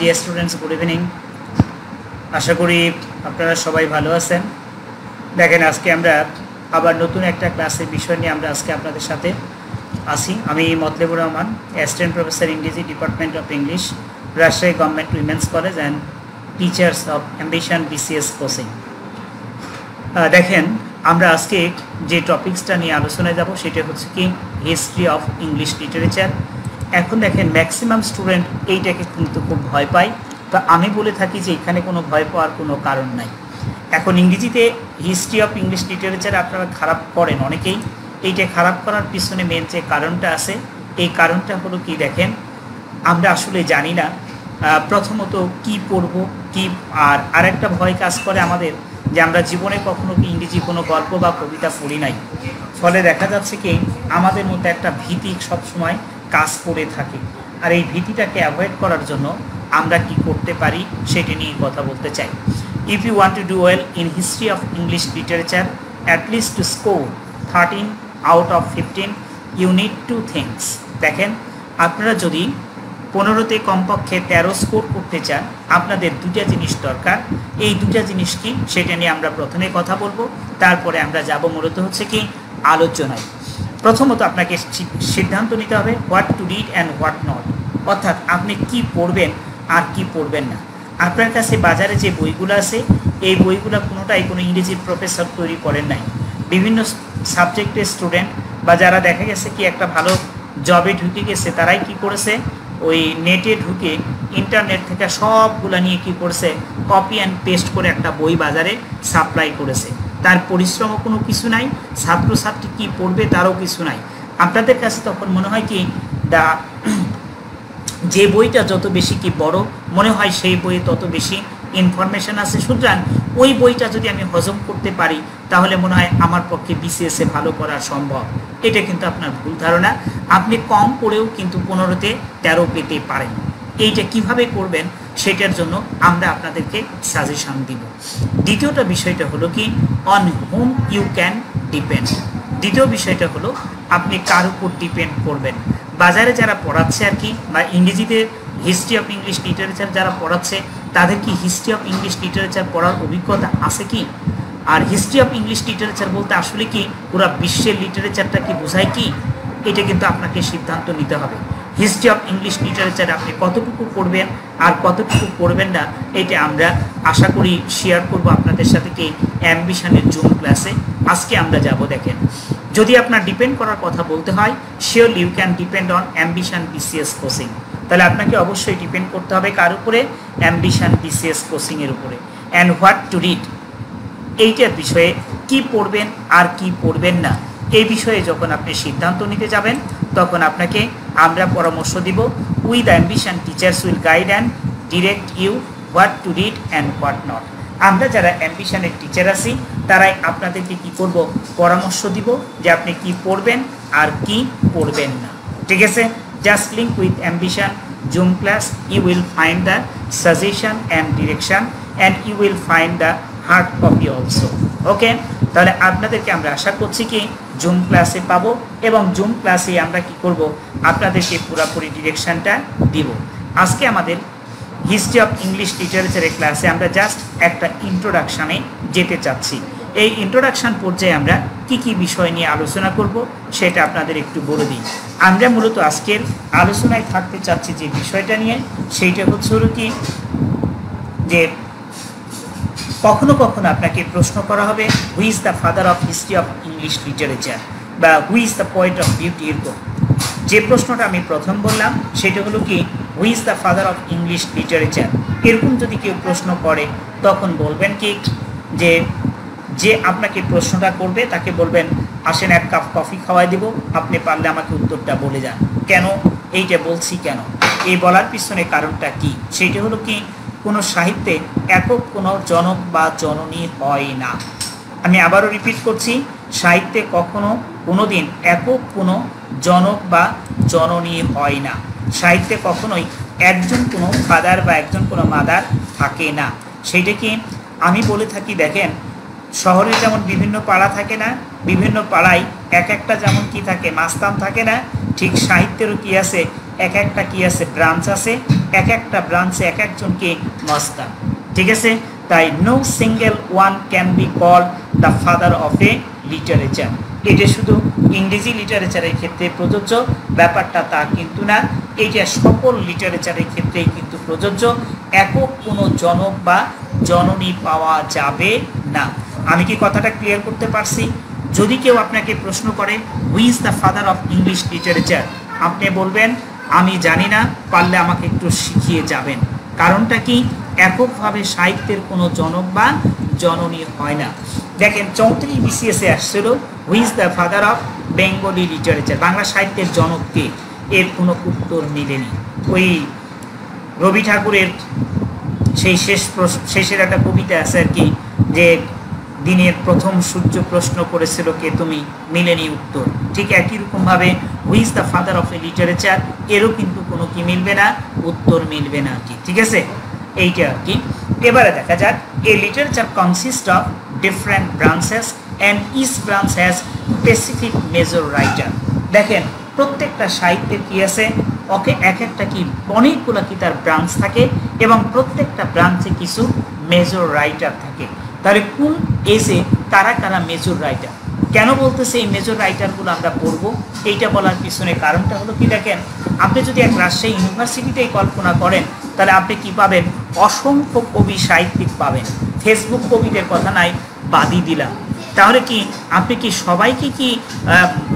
Deer students good evening আশা করি আপনারা সবাই ভালো আছেন। দেখেন, আজকে আমরা আবার নতুন একটা ক্লাসের বিষয় নিয়ে আমরা আজকে আপনাদের সাথে আসি আমি মতলেবুর রহমান অ্যাসিস্ট্যান্ট প্রফেসর ইংরেজি department of English Rajshahi government women's college and teachers of ambition BCS coaching দেখেন, আমরা আজকে যে টপিক্সটা নিয়ে আলোচনায় যাব, সেটা হচ্ছে কি? হিস্ট্রি অফ ইংলিশ লিটারেচার এখন দেখেন ম্যাক্সিমাম স্টুডেন্ট এইটাকে কিন্তু খুব ভয় পায়। তো আমি বলে থাকি যে এখানে কোনো ভয় পাওয়ার কোনো কারণ নাই। এখন ইংরেজিতে হিস্ট্রি অফ ইংলিশ লিটারেচার আপনারা খারাপ করেন অনেকেই। এইটা খারাপ করার পিছনে মেন যে কারণটা আছে, এই কারণটা হলো কি দেখেন, আমরা আসলে জানি না প্রথমত কি পড়ব, কি, আর আরেকটা ভয় কাজ করে আমাদের যে আমরা জীবনে কখনো কি ইংরেজি কোনো গল্প বা কবিতা পড়ি নাই। ফলে দেখা যাচ্ছে কি, আমাদের মধ্যে একটা ভীতি সবসময় কাজ করে থাকে। আর এই ভীতিটাকে অ্যাভয়েড করার জন্য আমরা কি করতে পারি সেটি নিয়ে কথা বলতে চাই। If you want to do well in history of English literature at least to score thirteen out of fifteen you need two things দেখেন, আপনারা যদি পনেরোতে কমপক্ষে তেরো স্কোর করতে চান, আপনাদের দুটা জিনিস দরকার। এই দুটা জিনিস কি, সেটা নিয়ে আমরা প্রথমে কথা বলব। তারপরে আমরা যাব মূলত হচ্ছে কি, আলোচনায়। প্রথমত আপনাকে সিদ্ধান্ত নিতে হবে what to read and what not অর্থাৎ আপনি কি পড়বেন আর কি পড়বেন না। আপনার কাছে বাজারে যে বইগুলো আছে, এই বইগুলো কোনোটাই কোনো ইংরেজির প্রফেসর তৈরি করেন নাই। বিভিন্ন সাবজেক্টের স্টুডেন্ট বা যারা দেখা গেছে কি একটা ভালো জবে ঢুকে গেছে, তারাই কি করেছে? ওই নেটে ঢুকে ইন্টারনেট থেকে সবগুলা নিয়ে কি করছে? কপি অ্যান্ড পেস্ট করে একটা বই বাজারে সাপ্লাই করেছে। তার পরিশ্রমও কোনো কিছু নাই, ছাত্রছাত্রী কি পড়বে তারও কিছু নাই। আপনাদের কাছে তখন মনে হয় কি, দা যে বইটা যত বেশি কি বড়, মনে হয় সেই বইয়ে তত বেশি ইনফরমেশন আছে। সুতরাং ওই বইটা যদি আমি হজম করতে পারি, তাহলে মনে হয় আমার পক্ষে বিসিএসে ভালো করা সম্ভব। এটা কিন্তু আপনার ভুল ধারণা। আপনি কম পড়েও কিন্তু পনেরোতে তেরো পেতে পারেন। এইটা কীভাবে করবেন? সেটার জন্য আমরা আপনাদেরকে সাজেশন দিব। দ্বিতীয়টা বিষয়টা হলো কি? On whom you can depend দ্বিতীয় বিষয়টা হলো, আপনি কার উপর ডিপেন্ড করবেন? বাজারে যারা পড়াচ্ছে আর কি, বা ইংরেজিতে হিস্ট্রি অফ ইংলিশ লিটারেচার যারা পড়াচ্ছে, তাদের কি হিস্ট্রি অফ ইংলিশ লিটারেচার পড়ার অভিজ্ঞতা আছে কি? আর হিস্ট্রি অফ ইংলিশ লিটারেচার বলতে আসলে কি, পুরো বিশ্বের লিটারেচারটা কি বোঝায় কি? এটা কিন্তু আপনাকে সিদ্ধান্ত নিতে হবে। হিস্ট্রি অফ ইংলিশ লিটারেচার আপনি কতটুকু পড়বেন আর কতটুকু পড়বেন না, এটা আমরা আশা করি শেয়ার করব আপনাদের সাথে কি অ্যাম্বিশনের জুম ক্লাসে আজকে আমরা যাব দেখেন, যদি আপনার ডিপেন্ড করার কথা বলতে হয় surely you can depend on ambition BCS coaching তাহলে আপনাকে অবশ্যই ডিপেন্ড করতে হবে কার উপরে? অ্যাম্বিশন বিসিএস কোচিংয়ের উপরে। অ্যান্ড হোয়াট টু রিড এইটার বিষয়ে কি পড়বেন আর কি পড়বেন না? এই বিষয়ে যখন আপনি সিদ্ধান্ত নিতে যাবেন, তখন আপনাকে আমরা পরামর্শ দিব with ambition teachers will guide and direct you what to read and what not আমরা যারা অ্যাম্বিশনের টিচার আছি, তারাই আপনাদেরকে কি করব? পরামর্শ দিব যে আপনি কি পড়বেন আর কি পড়বেন না। ঠিক আছে? Just link with ambition zoom class you will find the suggestion and direction and you will find the hard copy also okay তাহলে আপনাদেরকে আমরা আশা করছি কি জুম ক্লাসে পাবো এবং জুম ক্লাসে আমরা কি করব? আপনাদেরকে পুরোপুরি ডিরেকশনটা দিব। আজকে আমাদের হিস্ট্রি অফ ইংলিশ লিটারেচারের ক্লাসে আমরা জাস্ট একটা ইন্ট্রোডাকশানে যেতে চাচ্ছি। এই ইন্ট্রোডাকশান পর্যায়ে আমরা কি কি বিষয় নিয়ে আলোচনা করব সেটা আপনাদের একটু বলে দিই। আমরা মূলত আজকের আলোচনায় থাকতে চাচ্ছি যে বিষয়টা নিয়ে, সেইটা হচ্ছে হলো কি? যে কখনো কখনো আপনাকে প্রশ্ন করা হবে who is the father of history of English literature বা who is the point of beauty এরকম যে প্রশ্নটা আমি প্রথম বললাম, সেটা হলো কি who is the father of English literature এরকম যদি কেউ প্রশ্ন করে, তখন বলবেন কি, যে যে আপনাকে প্রশ্নটা করবে, তাকে বলবেন, আসেন এক কাপ কফি খাওয়াই দিব, আপনি পারলে আমাকে উত্তরটা বলে যান। কেন? এইটা বলছি কেন? এই বলার পিছনে কারণটা কি? সেইটা হলো কি কোনো সাহিত্যে একক কোনো জনক বা জননী হয় না। আমি আবারও রিপিট করছি, সাহিত্যে কখনো কোনো দিন একক কোনো জনক বা জননী হয় না। সাহিত্যে কখনোই একজন কোনো ফাদার বা একজন কোনো মাদার থাকে না। সেইটা কি আমি বলে থাকি, দেখেন শহরে যেমন বিভিন্ন পাড়া থাকে না, বিভিন্ন পাড়ায় এক একটা যেমন কি থাকে মাস্তান থাকে না, ঠিক সাহিত্যেরও কি আছে, এক একটা কি আছে ব্রাঞ্চ আছে এক একটা ব্রাঞ্চে এক একজনকে মস্তান ঠিক আছে? তাই no single one can be call the father of a literature এটা শুধু ইংরেজি লিটারেচারের ক্ষেত্রে প্রযোজ্য, ব্যাপারটা তা কিন্তু না। এটা সকল লিটারেচারের ক্ষেত্রেই কিন্তু প্রযোজ্য। একক কোনো জনক বা জননী পাওয়া যাবে না। আমি কি কথাটা ক্লিয়ার করতে পারছি? যদি কেউ আপনাকে প্রশ্ন করে who is the father of English literature আপনি বলবেন আমি জানি না, পারলে আমাকে একটু শিখিয়ে যাবেন। কারণটা কি? এককভাবে সাহিত্যের কোনো জনক বা জননী হয় না। দেখেন, চৌত্রিশ বিসিএসে আসছিল who is the father of Bengali literature Bangla সাহিত্যের জনককে এর কোনো উত্তর মিলেনি। ওই রবি ঠাকুরের সেই শেষ শেষের একটা কবিতা আছে আর কি, যে দিনের প্রথম সূর্য প্রশ্ন করেছিল কে তুমি? মিলেনি উত্তর। ঠিক একই রকমভাবে who is the father of a literature এরও কিন্তু কোনো কি মিলবে না, উত্তর মিলবে না কি। ঠিক আছে? এইটা আর কি। এবারে দেখা যাক a literature consist of different branches and each branch has specific major writer দেখেন, প্রত্যেকটা সাহিত্যের কি আছে? ওকে এক একটা কি, অনেকগুলো কি তার ব্রাঞ্চ থাকে এবং প্রত্যেকটা ব্রাঞ্চে কিছু মেজর রাইটার থাকে। তাহলে কোন এজে কারা কারা মেজর রাইটার কেন বলতেছে এই মেজর রাইটারগুলো আমরা পড়ব? এইটা বলার পিছনে কারণটা হলো কি দেখেন, আপনি যদি এক রাজশাহী ইউনিভার্সিটিতেই কল্পনা করেন, তাহলে আপনি কি পাবেন? অসংখ্য কবি সাহিত্যিক পাবেন। ফেসবুক কবিদের কথা নাই বাদি দিলাম। তাহলে কি, আপনি কি সবাইকে কি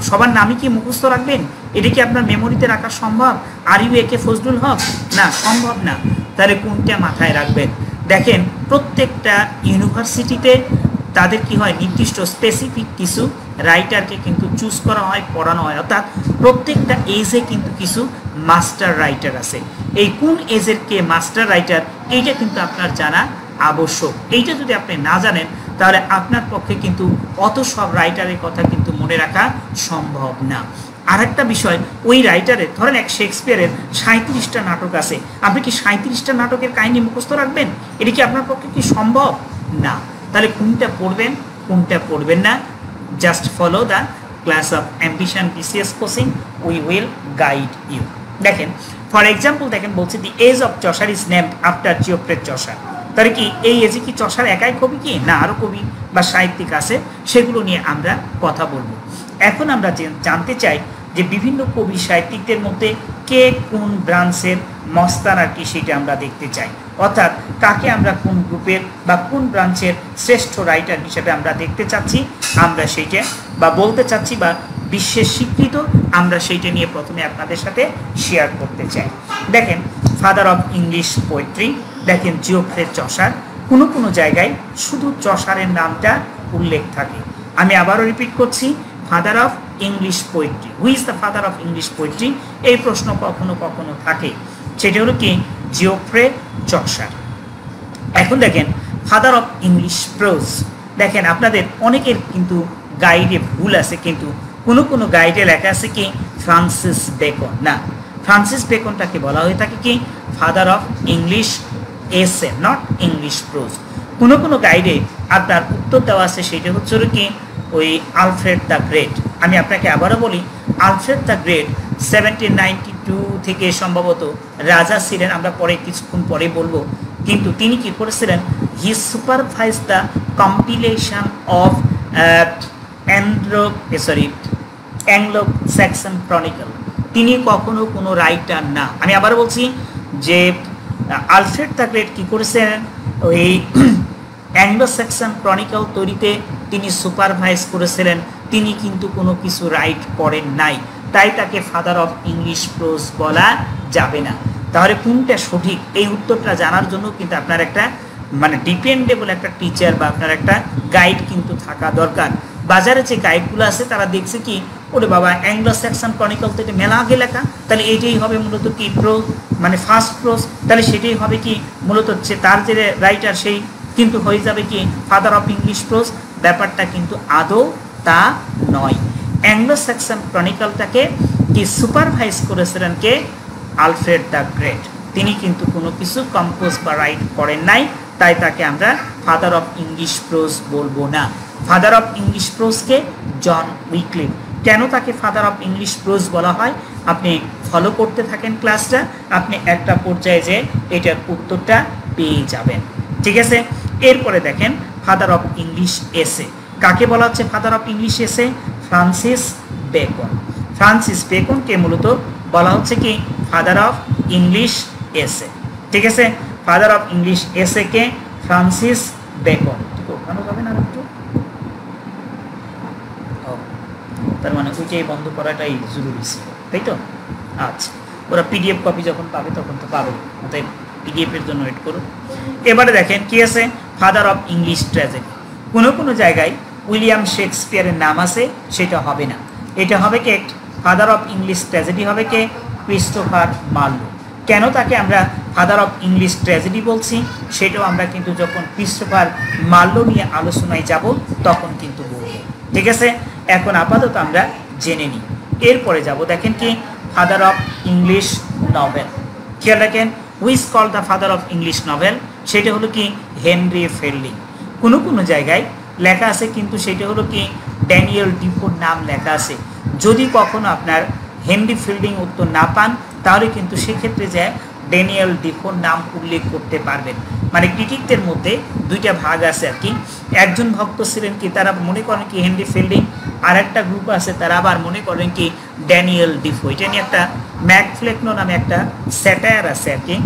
সবার নামই কি মুখস্থ রাখবেন? এটা কি আপনার মেমোরিতে রাখা সম্ভব? আর ইউ একে ফজলুল হক না, সম্ভব না। তাহলে কোনটা মাথায় রাখবেন? দেখেন, প্রত্যেকটা ইউনিভার্সিটিতে তাদের কি হয়? নির্দিষ্ট স্পেসিফিক কিছু রাইটারকে কিন্তু চুজ করা হয়, পড়ানো হয়। অর্থাৎ প্রত্যেকটা এজে কিন্তু কিছু মাস্টার রাইটার আছে। এই কোন এজের কে মাস্টার রাইটার এইটা কিন্তু আপনার জানা আবশ্যক। এইটা যদি আপনি না জানেন, তাহলে আপনার পক্ষে কিন্তু অত সব রাইটারের কথা কিন্তু মনে রাখা সম্ভব না। আর একটা বিষয়, ওই রাইটারের ধরেন এক শেক্সপিয়ারের সাঁত্রিশটা নাটক আছে। আপনি কি সাঁত্রিশটা নাটকের কাহিনী মুখস্থ রাখবেন? এটা কি আপনার পক্ষে কি সম্ভব? না। তাহলে কোনটা পড়বেন কোনটা পড়বেন না? Just follow the class of ambition BCS coaching we will guide you দেখেন ফর এক্সাম্পল দেখেন, বলছে the age of Chaucer is named after Geoffrey Chaucer তাহলে কি এই এজে কি চষার একাই কবি কি? না আরও কবি বা সাহিত্যিক আছে, সেগুলো নিয়ে আমরা কথা বলব। এখন আমরা জানতে চাই যে বিভিন্ন কবি সাহিত্যিকদের মধ্যে কে কোন ব্রাঞ্চের মস্তান আর কি সেটা আমরা দেখতে চাই। অর্থাৎ কাকে আমরা কোন গ্রুপের বা কোন ব্রাঞ্চের শ্রেষ্ঠ রাইটার হিসেবে আমরা দেখতে চাচ্ছি, আমরা সেইটা বা বলতে চাচ্ছি বা বিশ্বের স্বীকৃত আমরা সেইটা নিয়ে প্রথমে আপনাদের সাথে শেয়ার করতে চাই। দেখেন ফাদার অফ ইংলিশ পোয়েট্রি দেখেন জিওফ্রের চষার কোনো কোনো জায়গায় শুধু চষারের নামটা উল্লেখ থাকে। আমি আবারও রিপিট করছি father of English poetry who is the father of English poetry এই প্রশ্ন কখনো কখনো থাকে। সেটা হলো কি জিওফ্রে চষার এখন দেখেন ফাদার অফ ইংলিশ প্রোজ দেখেন, আপনাদের অনেকের কিন্তু গাইডে ভুল আছে, কিন্তু কোনো কোনো গাইডে লেখা আছে কি ফ্রান্সিস বেকন না ফ্রান্সিস বেকনটাকে বলা হয়ে থাকে কি father of English essay not English prose কোনো কোনো গাইডে আপনার উত্তর দেওয়া আছে, সেটা হচ্ছে কি, ওই আলফ্রেড দ্য গ্রেট আমি আপনাকে আবারও বলি Alfred the great seventeen ninety two থেকে সম্ভবত রাজা ছিলেন, আমরা পরে কিছুক্ষণ পরে বলব। কিন্তু তিনি কি করেছিলেন? He supervise the compilation of andro sorry Anglo Saxon chronicle তিনি কখনো কোনো রাইটার না। আমি আবার বলছি যে আলফ্রেড গ্রেট কী করেছেন? ওই অ্যাংলো সেকশন ক্রনিকল তৈরিতে তিনি সুপারভাইজ করেছিলেন। তিনি কিন্তু কোনো কিছু রাইট করেন নাই। তাই তাকে ফাদার অফ ইংলিশ প্রোজ বলা যাবে না। তাহলে কোনটা সঠিক? এই উত্তরটা জানার জন্য কিন্তু আপনার একটা মানে ডিপেন্ডেবল একটা টিচার বা আপনার একটা গাইড কিন্তু থাকা দরকার। বাজারে যে গাইডগুলো আছে, তারা দেখছে কি, ওরে বাবা অ্যাংলো সেকশন ক্রনিকল থেকে মেলা আগে লেখা। তাহলে এইটাই হবে মূলত কি প্রো মানে ফার্স্ট প্রোজ তাহলে সেটাই হবে কি, মূলত হচ্ছে তার যে রাইটার সেই কিন্তু হয়ে যাবে কি ফাদার অফ ইংলিশ প্রোজ ব্যাপারটা কিন্তু আদৌ তা নয়। অ্যাংলো সেকশন ক্রনিকলটাকে কি সুপারভাইজ করেছিলেন কে? Alfred the great. তিনি কিন্তু কোনো কিছু কম্পোজ বা রাইট করেন নাই, তাই তাকে আমরা ফাদার অফ ইংলিশ প্রোজ বলব না। ফাদার অফ ইংলিশ প্রোজকে জন উইকলিফ কেন তাকে ফাদার অফ ইংলিশ প্রোজ বলা হয়? আপনি ফলো করতে থাকেন ক্লাসটা আপনি একটা পর্যায়ে যে এটার উত্তরটা পেয়ে যাবেন। ঠিক আছে? এরপরে দেখেন ফাদার অফ ইংলিশ এসে কাকে বলা হচ্ছে father of English essay Francis Bacon. Francis বেকনকে মূলত বলা হচ্ছে কি ফাদার অফ ইংলিশ এসে ঠিক আছে? ফাদার অফ ইংলিশ এসে কে ফ্রান্সিস বেকন। ওখানে যাবেন আর একটু? তার মানে ওইটাই বন্ধ করাটাই জরুরি ছিল, তাই তো? আচ্ছা ওরা পিডিএফ কপি যখন পাবে তখন তো পাবে অতএব পিডিএফের জন্য ওয়েট করুন। এবারে দেখেন কি আছে ফাদার অফ ইংলিশ ট্র্যাজেডি কোনো কোনো জায়গায় উইলিয়াম শেক্সপিয়ারের নাম আছে, সেটা হবে না। এটা হবে কে? ফাদার অফ ইংলিশ ট্র্যাজেডি হবে কে? ক্রিস্টোফার মার্লো কেন তাকে আমরা ফাদার অফ ইংলিশ ট্র্যাজেডি বলছি? সেটাও আমরা কিন্তু যখন ক্রিস্টোফার মার্লো নিয়ে আলোচনায় যাব, তখন কিন্তু বলব। ঠিক আছে? এখন আপাতত আমরা জেনে নিই। এরপরে যাব, দেখেন কি? ফাদার অফ ইংলিশ নভেল খেয়াল রাখেন who's call the father of English novel সেটা হলো কি? হেনরি ফেল্ডিং কোনো কোনো জায়গায় লেখা আছে, কিন্তু সেটা হলো কি, ড্যানিয়েল ডিপোর নাম লেখা আছে। যদি কখনো আপনার হেনরি ফিল্ডিং উত্তর না পান, তাহলে কিন্তু সেক্ষেত্রে যে ড্যানিয়েল ডিফোর নাম উল্লেখ করতে পারবেন। মানে ক্রিটিকদের মধ্যে দুইটা ভাগ আছে আর কি। একজন ভক্ত ছিলেন কি, তারা মনে করেন কি হেনরি ফিল্ডিং আর একটা গ্রুপ আছে, তারা আবার মনে করেন কি ড্যানিয়েল ডিফো এটা নিয়ে একটা ম্যাকফ্লেকনো নামে একটা স্যাটায়ার আছে আর কি।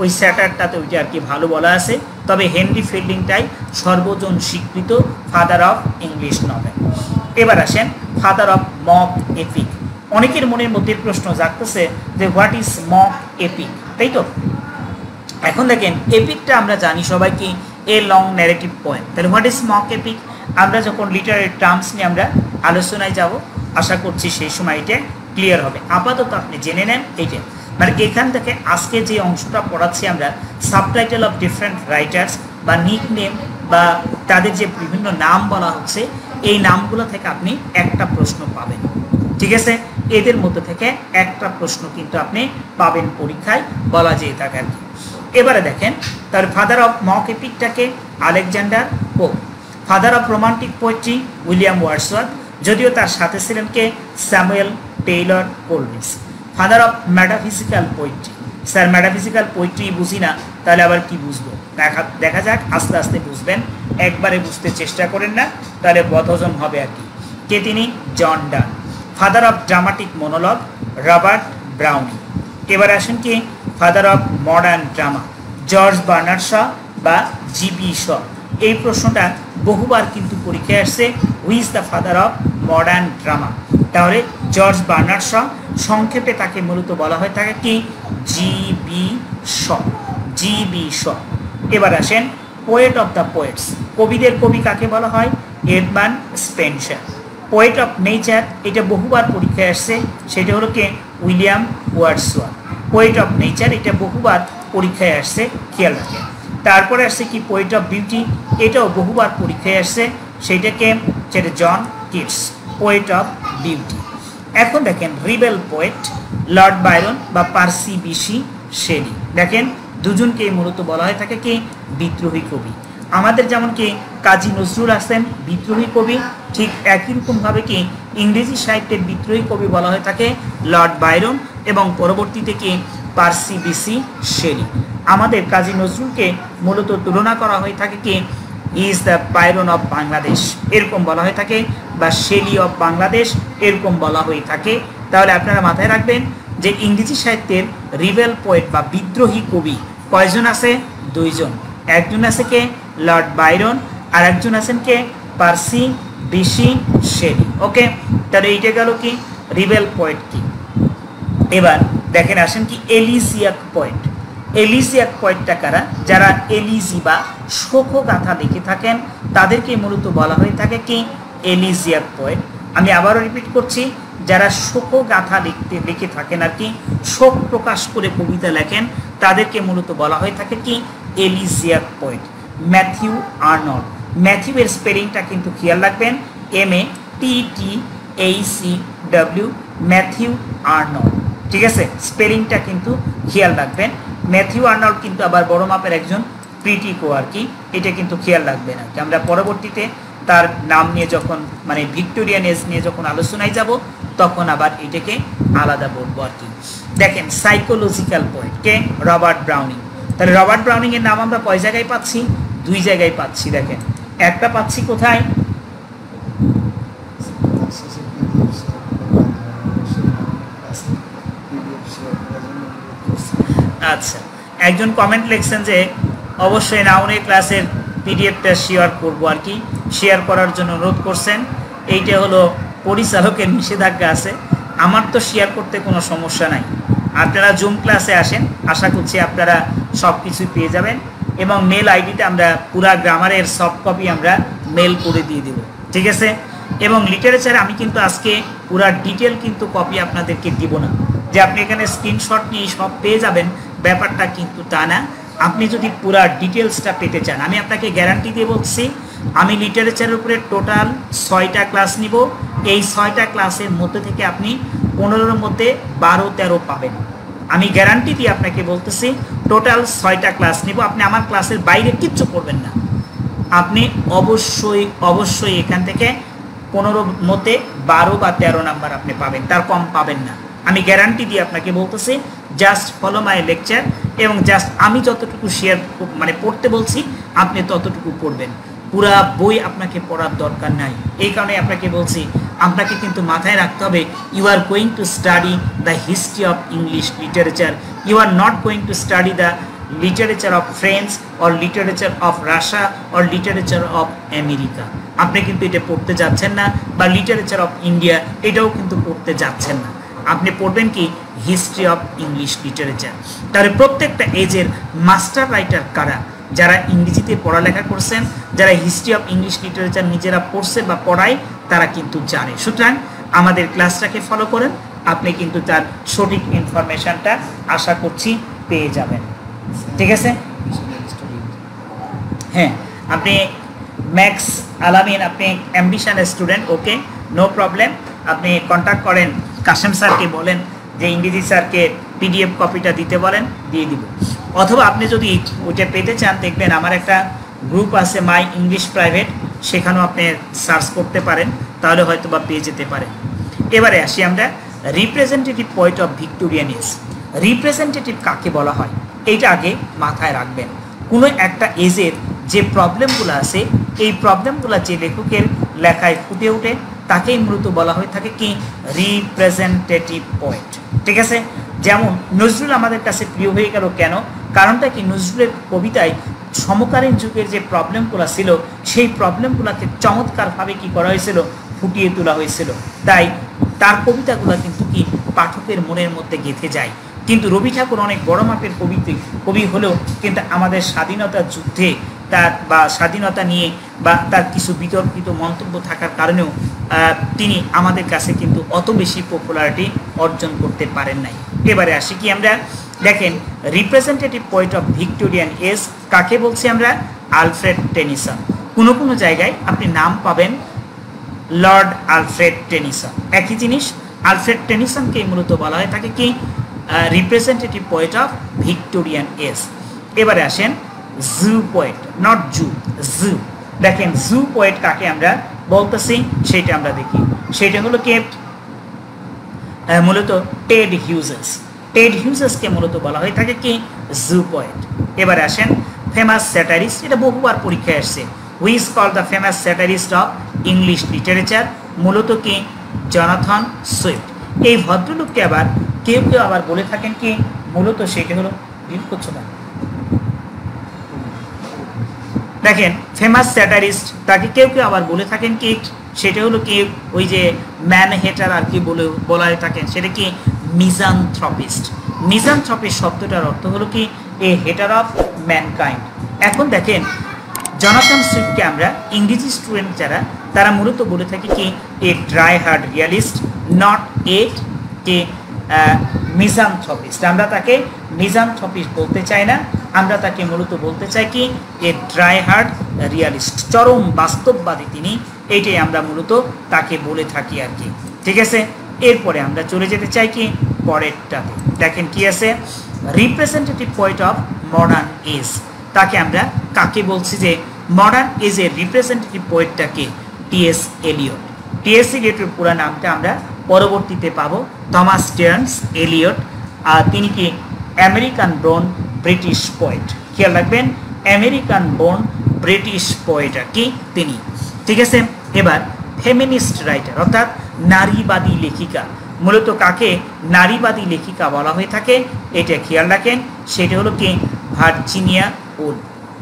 ওই স্যাটারটাতে ওইটা আর কি ভালো বলা আছে। তবে হেনরি ফিল্ডিংটাই সর্বজন স্বীকৃত ফাদার অফ ইংলিশ নভেল এবার আসেন ফাদার অফ মক এপিক। অনেকের মনের মধ্যে প্রশ্ন জাগতেছে যে হোয়াট ইজ মক এপিক? তাই তো? এখন দেখেন, এপিকটা আমরা জানি সবাই কি এ লং ন্যারেটিভ পয়েন্ট তাহলে হোয়াট ইজ মক এপিক আমরা যখন লিটারের টার্মস নিয়ে আমরা আলোচনায় যাব, আশা করছি সেই সময় এটা ক্লিয়ার হবে। আপাতত আপনি জেনে নেন এইটা। মানে এখান থেকে আজকে যে অংশটা পড়াচ্ছি আমরা সাবটাইটেল অফ ডিফারেন্ট রাইটার্স বা নিক নেম বা তাদের যে বিভিন্ন নাম বলা হচ্ছে, এই নামগুলো থেকে আপনি একটা প্রশ্ন পাবেন। ঠিক আছে? এদের মধ্যে থেকে একটা প্রশ্ন কিন্তু আপনি পাবেন পরীক্ষায়, বলা যেয়ে থাকে আর কি। এবারে দেখেন, তার father of mock এপিকটাকে Alexander Pope father of romantic poetry William Wordsworth যদিও তার সাথে ছিলেন কে? Samuel Taylor Coleridge father of metaphysical poetry sir metaphysical poetry বুঝি না, তাহলে আবার কি বুঝব? দেখা দেখা যাক, আস্তে আস্তে বুঝবেন। একবারে বুঝতে চেষ্টা করেন না, তাহলে বদহজম হবে আর কি। কে তিনি? John Donne. Father of dramatic monologue Robert Browning এবার আসেন কি? Father of modern drama George Bernard Shaw বা জিবি শ এই প্রশ্নটা বহুবার কিন্তু পরীক্ষায় আসছে who's the father of modern drama তাহলে জর্জ বার্নার শ সংক্ষেপে তাকে মূলত বলা হয় থাকে কি? জিবি শ জিবি শ এবার আসেন পোয়েট অফ দ্য পোয়েটস কবিদের কবি কাকে বলা হয়? Edmund Spenser poet of nature এটা বহুবার পরীক্ষায় আসছে, সেটা হলো কে? William Wordsworth poet of nature এটা বহুবার পরীক্ষায় আসছে, খেয়াল রাখেন তারপরে আসছে কি? পোয়েট অফ বিউটি এটাও বহুবার পরীক্ষায় আসছে সেইটাকে সেটা John Keats poet of beauty এখন দেখেন, রিবেল পোয়েট লর্ড বাইরন বা পার্সি বিশি শেলি। দেখেন, দুজনকেই মূলত বলা হয়ে থাকে কি? বিদ্রোহী কবি। আমাদের যেমন কি কাজী নজরুল আসেন বিদ্রোহী কবি, ঠিক একই রকমভাবে কি ইংরেজি সাহিত্যের বিদ্রোহী কবি বলা হয়ে থাকে লর্ড বাইরন এবং পরবর্তীতে কি পার্সি বিসি শেরি। আমাদের কাজী নজরুলকে মূলত তুলনা করা হয়ে থাকে কি is the Byron of Bangladesh. এরকম বলা হয়ে থাকে বা শেলি অফ বাংলাদেশ, এরকম বলা হয়ে থাকে। তাহলে আপনারা মাথায় রাখবেন যে ইংরেজি সাহিত্যের রিভেল পোয়েট বা বিদ্রোহী কবি কয়জন আছে? দুইজন। একজন আছে কে? লর্ড বাইরন আর একজন আছেন কে? পার্সি বিশি শেরি। ওকে? তাহলে এইটা গেল কি? রিবেল পয়েন্ট কি? এবার দেখেন, আসেন কি? Elegiac point. এলিজিয়াক পয়েন্টটা কারা? যারা এলিজি বা শোক গাথা লিখে থাকেন, তাদেরকে মূলত বলা হয়ে থাকে কি? Elegiac poet. আমি আবারও রিপিট করছি, যারা শোক গাথা লিখতে, লিখে থাকেন আর কি, শোক প্রকাশ করে কবিতা লেখেন, তাদেরকে মূলত বলা হয়ে থাকে কি? Elegiac poet. Matthew Arnold. ম্যাথিউয়ের স্পেলিংটা কিন্তু খেয়াল রাখবেন এম এ টি টি এই সি ডাব্লিউ ম্যাথিউ আর্নল্ড। ঠিক আছে? স্পেলিংটা কিন্তু খেয়াল রাখবেন। ম্যাথিউ আর্নল্ড কিন্তু আবার বড় মাপের একজন ক্রিটিকও আর কি। এটা কিন্তু খেয়াল রাখবেন আর কি। আমরা পরবর্তীতে তার নাম নিয়ে যখন মানে ভিক্টোরিয়ান এজ নিয়ে যখন আলোচনায় যাব, তখন আবার এটাকে আলাদা বলব আর কি। দেখেন সাইকোলজিক্যাল পোয়েট কে? Robert Browning. তাহলে রবার্ট ব্রাউনিং এর নাম আমরা কয় জায়গায় পাচ্ছি? দুই জায়গায় পাচ্ছি, দেখেন। একটা পাচ্ছি কোথায়? আচ্ছা একজন কমেন্ট লিখছেন যে, অবশ্যই নাউনের ক্লাসের পিডিএফটা শেয়ার করব আর কি। শেয়ার করার জন্য অনুরোধ করছেন। এইটা হলো পরিচালকের নিষেধাজ্ঞা আছে। আমার তো শেয়ার করতে কোনো সমস্যা নাই। আপনারা জুম ক্লাসে আসেন, আশা করছি আপনারা সব কিছু পেয়ে যাবেন এবং মেল আইডিতে আমরা পুরা গ্রামারের সফট কপি আমরা মেল করে দিয়ে দেব, ঠিক আছে? এবং লিটারেচারে আমি কিন্তু আজকে পুরা ডিটেল কিন্তু কপি আপনাদেরকে দিব না। যে আপনি এখানে স্ক্রিনশট নিয়ে সব পেয়ে যাবেন, ব্যাপারটা কিন্তু তা না। আপনি যদি পুরা ডিটেলসটা পেতে চান, আমি আপনাকে গ্যারান্টি দিয়ে বলছি আমি লিটারেচারের উপরে টোটাল ছয়টা ক্লাস নিব। এই ছয়টা ক্লাসের মধ্যে থেকে আপনি পনেরোর মধ্যে বারো, তেরো পাবেন। আমি গ্যারান্টি দিয়ে আপনাকে বলতেছি টোটাল ছয়টা ক্লাস নিব। আপনি আমার ক্লাসের বাইরে কিচ্ছু করবেন না। আপনি অবশ্যই অবশ্যই এখান থেকে পনেরোর মধ্যে বারো বা তেরো নাম্বার আপনি পাবেন। তার কম পাবেন না। আমি গ্যারান্টি দিয়ে আপনাকে বলতেছি জাস্ট ফলো মাই লেকচার এবং জাস্ট আমি যতটুকু শেয়ার মানে পড়তে বলছি, আপনি ততটুকু পড়বেন। পুরা বই আপনাকে পড়ার দরকার নাই। এই কারণে আপনাকে বলছি, আপনাকে কিন্তু মাথায় রাখতে হবে you are going to study the history of English literature you are not going to study the literature of French or literature of Russia or literature of America আপনি কিন্তু এটা পড়তে যাচ্ছেন না, বা লিটারেচার অফ ইন্ডিয়া এটাও কিন্তু পড়তে যাচ্ছেন না। আপনি পড়বেন কি? হিস্ট্রি অফ ইংলিশ লিটারেচার তাহলে প্রত্যেকটা এজের মাস্টার রাইটার কারা? যারা ইংরেজিতে পড়ালেখা করছেন, যারা হিস্ট্রি অফ ইংলিশ লিটারেচার নিজেরা পড়ছে বা পড়ায়, তারা কিন্তু জানে। সুতরাং আমাদের ক্লাসটাকে ফলো করেন, আপনি কিন্তু তার সঠিক ইনফরমেশনটা আশা করছি পেয়ে যাবেন। ঠিক আছে? হ্যাঁ আপনি ম্যাক্স আলামিন, আপনি ambition student okay no problem আপনি কন্ট্যাক্ট করেন, কাশেম স্যারকে বলেন যে ইংরেজি স্যারকে পিডিএফ কপিটা দিতে বলেন, দিয়ে দিব। অথবা আপনি যদি ওইটা পেতে চান, দেখবেন আমার একটা গ্রুপ আছে মাই ইংলিশ প্রাইভেট সেখানেও আপনি সার্চ করতে পারেন, তাহলে হয়তো বা পেয়ে যেতে পারেন। এবারে আসি আমরা representative poet of Victorian age representative কাকে বলা হয়? এইটা আগে মাথায় রাখবেন। কোনো একটা এজের যে প্রবলেমগুলো আছে, এই প্রবলেমগুলো যে লেখকের লেখায় ফুটে ওঠে তাকেই মূলত বলা হয়ে থাকে কি রিপ্রেজেন্টেটিভ পয়েন্ট ঠিক আছে? যেমন নজরুল আমাদের কাছে প্রিয় হয়ে গেল কেন? কারণটা কি? নজরুলের কবিতায় সমকালীন যুগের যে প্রবলেমগুলো ছিল, সেই প্রবলেমগুলোকে চমৎকারভাবে কি করা হয়েছিল? ফুটিয়ে তোলা হয়েছিল। তাই তার কবিতাগুলো কিন্তু কি পাঠকের মনের মধ্যে গেঁথে যায়। কিন্তু রবি ঠাকুর অনেক বড় মাপের কবিতে, কবি হলেও কিন্তু আমাদের স্বাধীনতা যুদ্ধে তার বা স্বাধীনতা নিয়ে বা তার কিছু বিতর্কিত মন্তব্য থাকার কারণেও তিনি আমাদের কাছে কিন্তু অত বেশি পপুলারিটি অর্জন করতে পারেন নাই। এবারে আসি কি আমরা? দেখেন representative poet of Victorian age কাকে বলছি আমরা? Alfred Tennyson. কোনো কোনো জায়গায় আপনি নাম পাবেন লর্ড আলফ্রেড টেনিসন। একই জিনিস, আলফ্রেড টেনিসনকে মূলত বলা হয়। তাকে কি? Representative poet of Victorian age এবারে আসেন জু পোয়েট নট জু জু দেখেন জু পোয়েট কাকে আমরা বলতেছি, সেটা আমরা দেখি। সেটা হলো কে? মূলত টেড হিউজেস টেড হিউজেসকে মূলত বলা হয়ে থাকে কি? জু পোয়েট এবারে আসেন ফেমাস স্যাটারিস্ট এটা বহুবার পরীক্ষায় আসছে। Who's call the famous satirist of English literature মূলত কি? Jonathan Swift. এই ভদ্রলোককে আবার কেউ কেউ আবার বলে থাকেন কি, মূলত সেটা হলো? ডিল করছ না। দেখেন ফেমাস স্যাটারিস্ট তাকে কেউ কেউ আবার বলে থাকেন কি, সেটা হলো কি, ওই যে ম্যান হেটার আর কি বলে বলা থাকেন, সেটা কি, মিজানথ্রপিস্ট। মিজানথ্রপিস্ট শব্দটার অর্থ হলো কি, এ হেটার অফ ম্যানকাইন্ড এখন দেখেন জনাথন সুইফটকে আমরা ইংরেজি স্টুডেন্ট যারা তারা মূলত বলে থাকি কি a dry hard realist not a K misanthropist আমরা তাকে মিজানথ্রপিস্ট বলতে চাই না। আমরা তাকে মূলত বলতে চাই কি এ ড্রাই হার্ড রিয়ালিস্ট চরম বাস্তববাদী তিনি, এইটাই আমরা মূলত তাকে বলে থাকি আর কি। ঠিক আছে? এরপরে আমরা চলে যেতে চাই কি, পরেরটাতে। দেখেন কি আছে? Representative point of modern age তাকে আমরা কাকে বলছি যে মডার্ন এজের representative পোয়েটটাকে T S Eliot T S এলিয়টের পুরো নামটা আমরা পরবর্তীতে পাব। থমাস টেয়ার্নস এলিয়ট আর তিনি কি আমেরিকান ব্রোন ব্রিটিশ পোয়েট খেয়াল রাখবেন আমেরিকান বোর্ন ব্রিটিশ পোয়েট আর কি তিনি। ঠিক আছে? এবার ফেমিনিস্ট রাইটার অর্থাৎ নারীবাদী লেখিকা। মূলত কাকে নারীবাদী লেখিকা বলা হয়ে থাকে, এটা খেয়াল রাখেন। সেটা হলো কি? ভার্জিনিয়া উল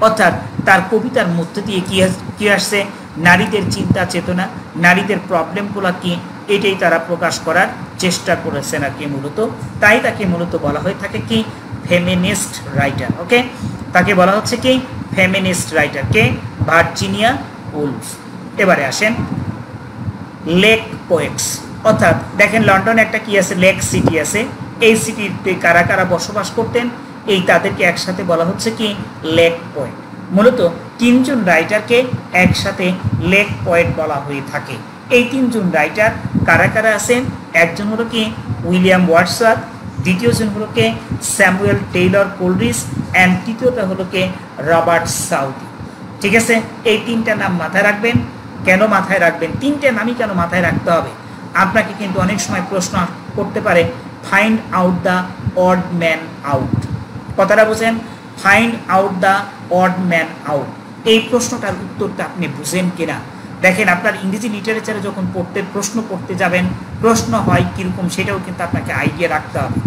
অর্থাৎ তার কবিতার মধ্য দিয়ে কি কী আসছে? নারীদের চিন্তা, চেতনা, নারীদের প্রবলেমগুলো কি, এটাই তারা প্রকাশ করার চেষ্টা করেছেন আর কি মূলত। তাই তাকে মূলত বলা হয়ে থাকে কি ফেমিনিস্ট রাইটার ওকে তাকে বলা হচ্ছে কি ফেমিনিস্ট রাইটার কে? Virginia Woolf. এবারে আসেন, লেক পোয়েটস। অর্থাৎ দেখেন লন্ডনে একটা কি আছে, লেক সিটি আছে। এই সিটিতে কারা কারা বসবাস করতেন, এই তাদেরকে একসাথে বলা হচ্ছে কি, লেক পয়েন্ট মূলত তিনজন রাইটারকে একসাথে লেক পয়েন্ট বলা হয়ে থাকে। এই তিনজন রাইটার কারা কারা আছেন? একজন হলো কি উইলিয়াম ওয়াটসওয়ার্থ দ্বিতীয়জন হলো কে স্যামুয়েল টেইলর কোলরিস অ্যান্ড তৃতীয়টা হলো কে রবার্ট সাউদি ঠিক আছে? এই তিনটা নাম মাথায় রাখবেন। কেন মাথায় রাখবেন? তিনটে নামই কেন মাথায় রাখতে হবে? আপনাকে কিন্তু অনেক সময় প্রশ্ন করতে পারে find out the odd man out কথাটা বুঝেন find out the odd man out এই প্রশ্নটার উত্তরটা আপনি বুঝেন কিনা? দেখেন, আপনার ইংরেজি লিটারেচারে যখন পড়তে, প্রশ্ন পড়তে যাবেন, প্রশ্ন হয় কীরকম সেটাও কিন্তু আপনাকে আইডিয়া রাখতে হবে।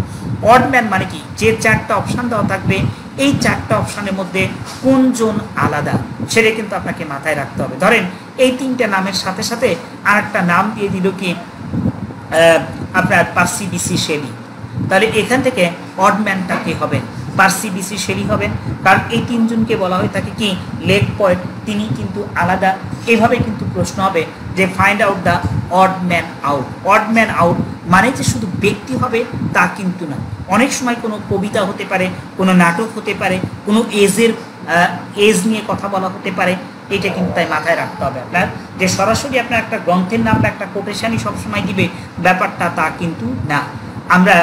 অড ম্যান মানে কি? যে চারটা অপশান দেওয়া থাকবে, এই চারটা অপশানের মধ্যে কোনজন আলাদা সেটা কিন্তু আপনাকে মাথায় রাখতে হবে। ধরেন, এই তিনটা নামের সাথে সাথে আর একটা নাম দিয়ে দিল কি? আপনার পার্সি বিসি শেলি তাহলে এখান থেকে অডম্যানটা কে হবেন পার্সি বিসি শেলি হবেন। কারণ এই তিনজনকে বলা হয়ে থাকে কি? Lake poet. তিনি কিন্তু আলাদা। এভাবে কিন্তু প্রশ্ন হবে যে find out the odd man out odd man out মানে যে শুধু ব্যক্তি হবে তা কিন্তু না। অনেক সময় কোনো কবিতা হতে পারে, কোনো নাটক হতে পারে, কোনো এজের এজ নিয়ে কথা বলা হতে পারে। এটা কিন্তু তাই মাথায় রাখতে হবে আপনার। যে সরাসরি আপনার একটা গ্রন্থের নাম বা একটা কোটেশানই সবসময় দিবে, ব্যাপারটা তা কিন্তু না। আমরা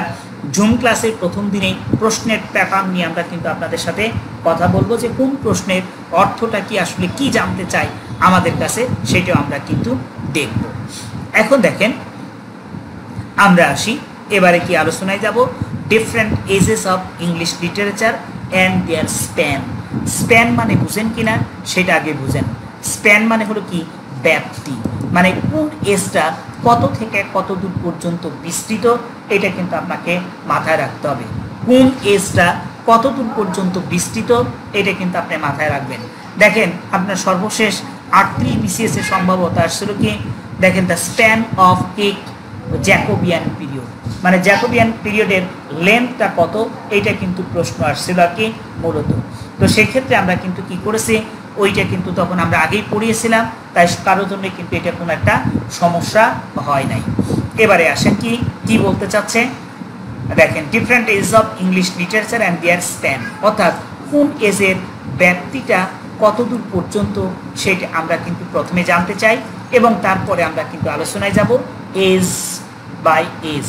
জুম ক্লাসের প্রথম দিনে প্রশ্নের প্যাটার্ন নিয়ে আমরা কিন্তু আপনাদের সাথে কথা বলব যে কোন প্রশ্নের অর্থটা কি, আসলে কি জানতে চাই আমাদের কাছে সেটাও আমরা কিন্তু দেখব। এখন দেখেন, আমরা আসি, এবারে কি আলোচনায় যাব? Different ages of English literature and their span span মানে বুঝেন কি না সেটা আগে বুঝেন। স্প্যান মানে হলো কি? ব্যাপ্তি। মানে কোন এজটা কত থেকে কত দূর পর্যন্ত বিস্তৃত এটা কিন্তু আপনাকে মাথায় রাখতে হবে। কোন এজটা কত দূর পর্যন্ত বিস্তৃত, এটা কিন্তু আপনি মাথায় রাখবেন। দেখেন, আপনার সর্বশেষ আটত্রিশ বিসিএস এর সম্ভাবতা আসছিল কি? দেখেন দ্য স্প্যান অফ এক জ্যাকোবিয়ান পিরিয়ড মানে জ্যাকোবিয়ান পিরিয়ডের লেন্থটা কত? এইটা কিন্তু প্রশ্ন আসছিল আর কি, মূলত। তো সেক্ষেত্রে আমরা কিন্তু কি করেছি? ওইটা কিন্তু তখন আমরা আগেই পড়িয়েছিলাম, তাই কারোর জন্য কিন্তু এটা কোনো একটা সমস্যা হয় নাই। এবারে আসেন, কি কি বলতে চাচ্ছে? দেখেন different age of English literature and their span অর্থাৎ, কোন এজের ব্যাপ্তিটা কতদূর পর্যন্ত সেটা আমরা কিন্তু প্রথমে জানতে চাই, এবং তারপরে আমরা কিন্তু আলোচনায় যাব। এজ বাই এজ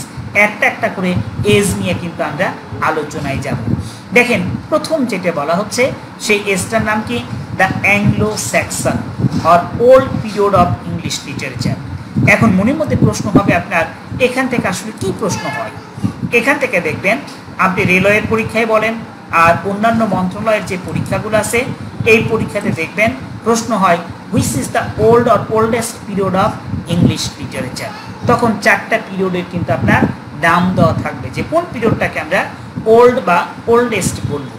একটা একটা করে এজ নিয়ে কিন্তু আমরা আলোচনায় যাব। দেখেন, প্রথম যেটা বলা হচ্ছে, সেই এজটার নাম কি? The Anglo Saxon or old period of English literature এখন মনের মধ্যে প্রশ্ন হবে আপনার, এখান থেকে আসলে কি প্রশ্ন হয়? এখান থেকে দেখবেন, আপনি রেলওয়ের পরীক্ষায় বলেন, আর অন্যান্য মন্ত্রণালয়ের যে পরীক্ষাগুলো আছে, এই পরীক্ষাতে দেখবেন, প্রশ্ন হয় which is the old or oldest period of English literature তখন চারটা পিরিয়ডের কিন্তু আপনার নাম দেওয়া থাকবে, যে কোন পিরিয়ডটাকে আমরা ওল্ড বা ওল্ডেস্ট বলব।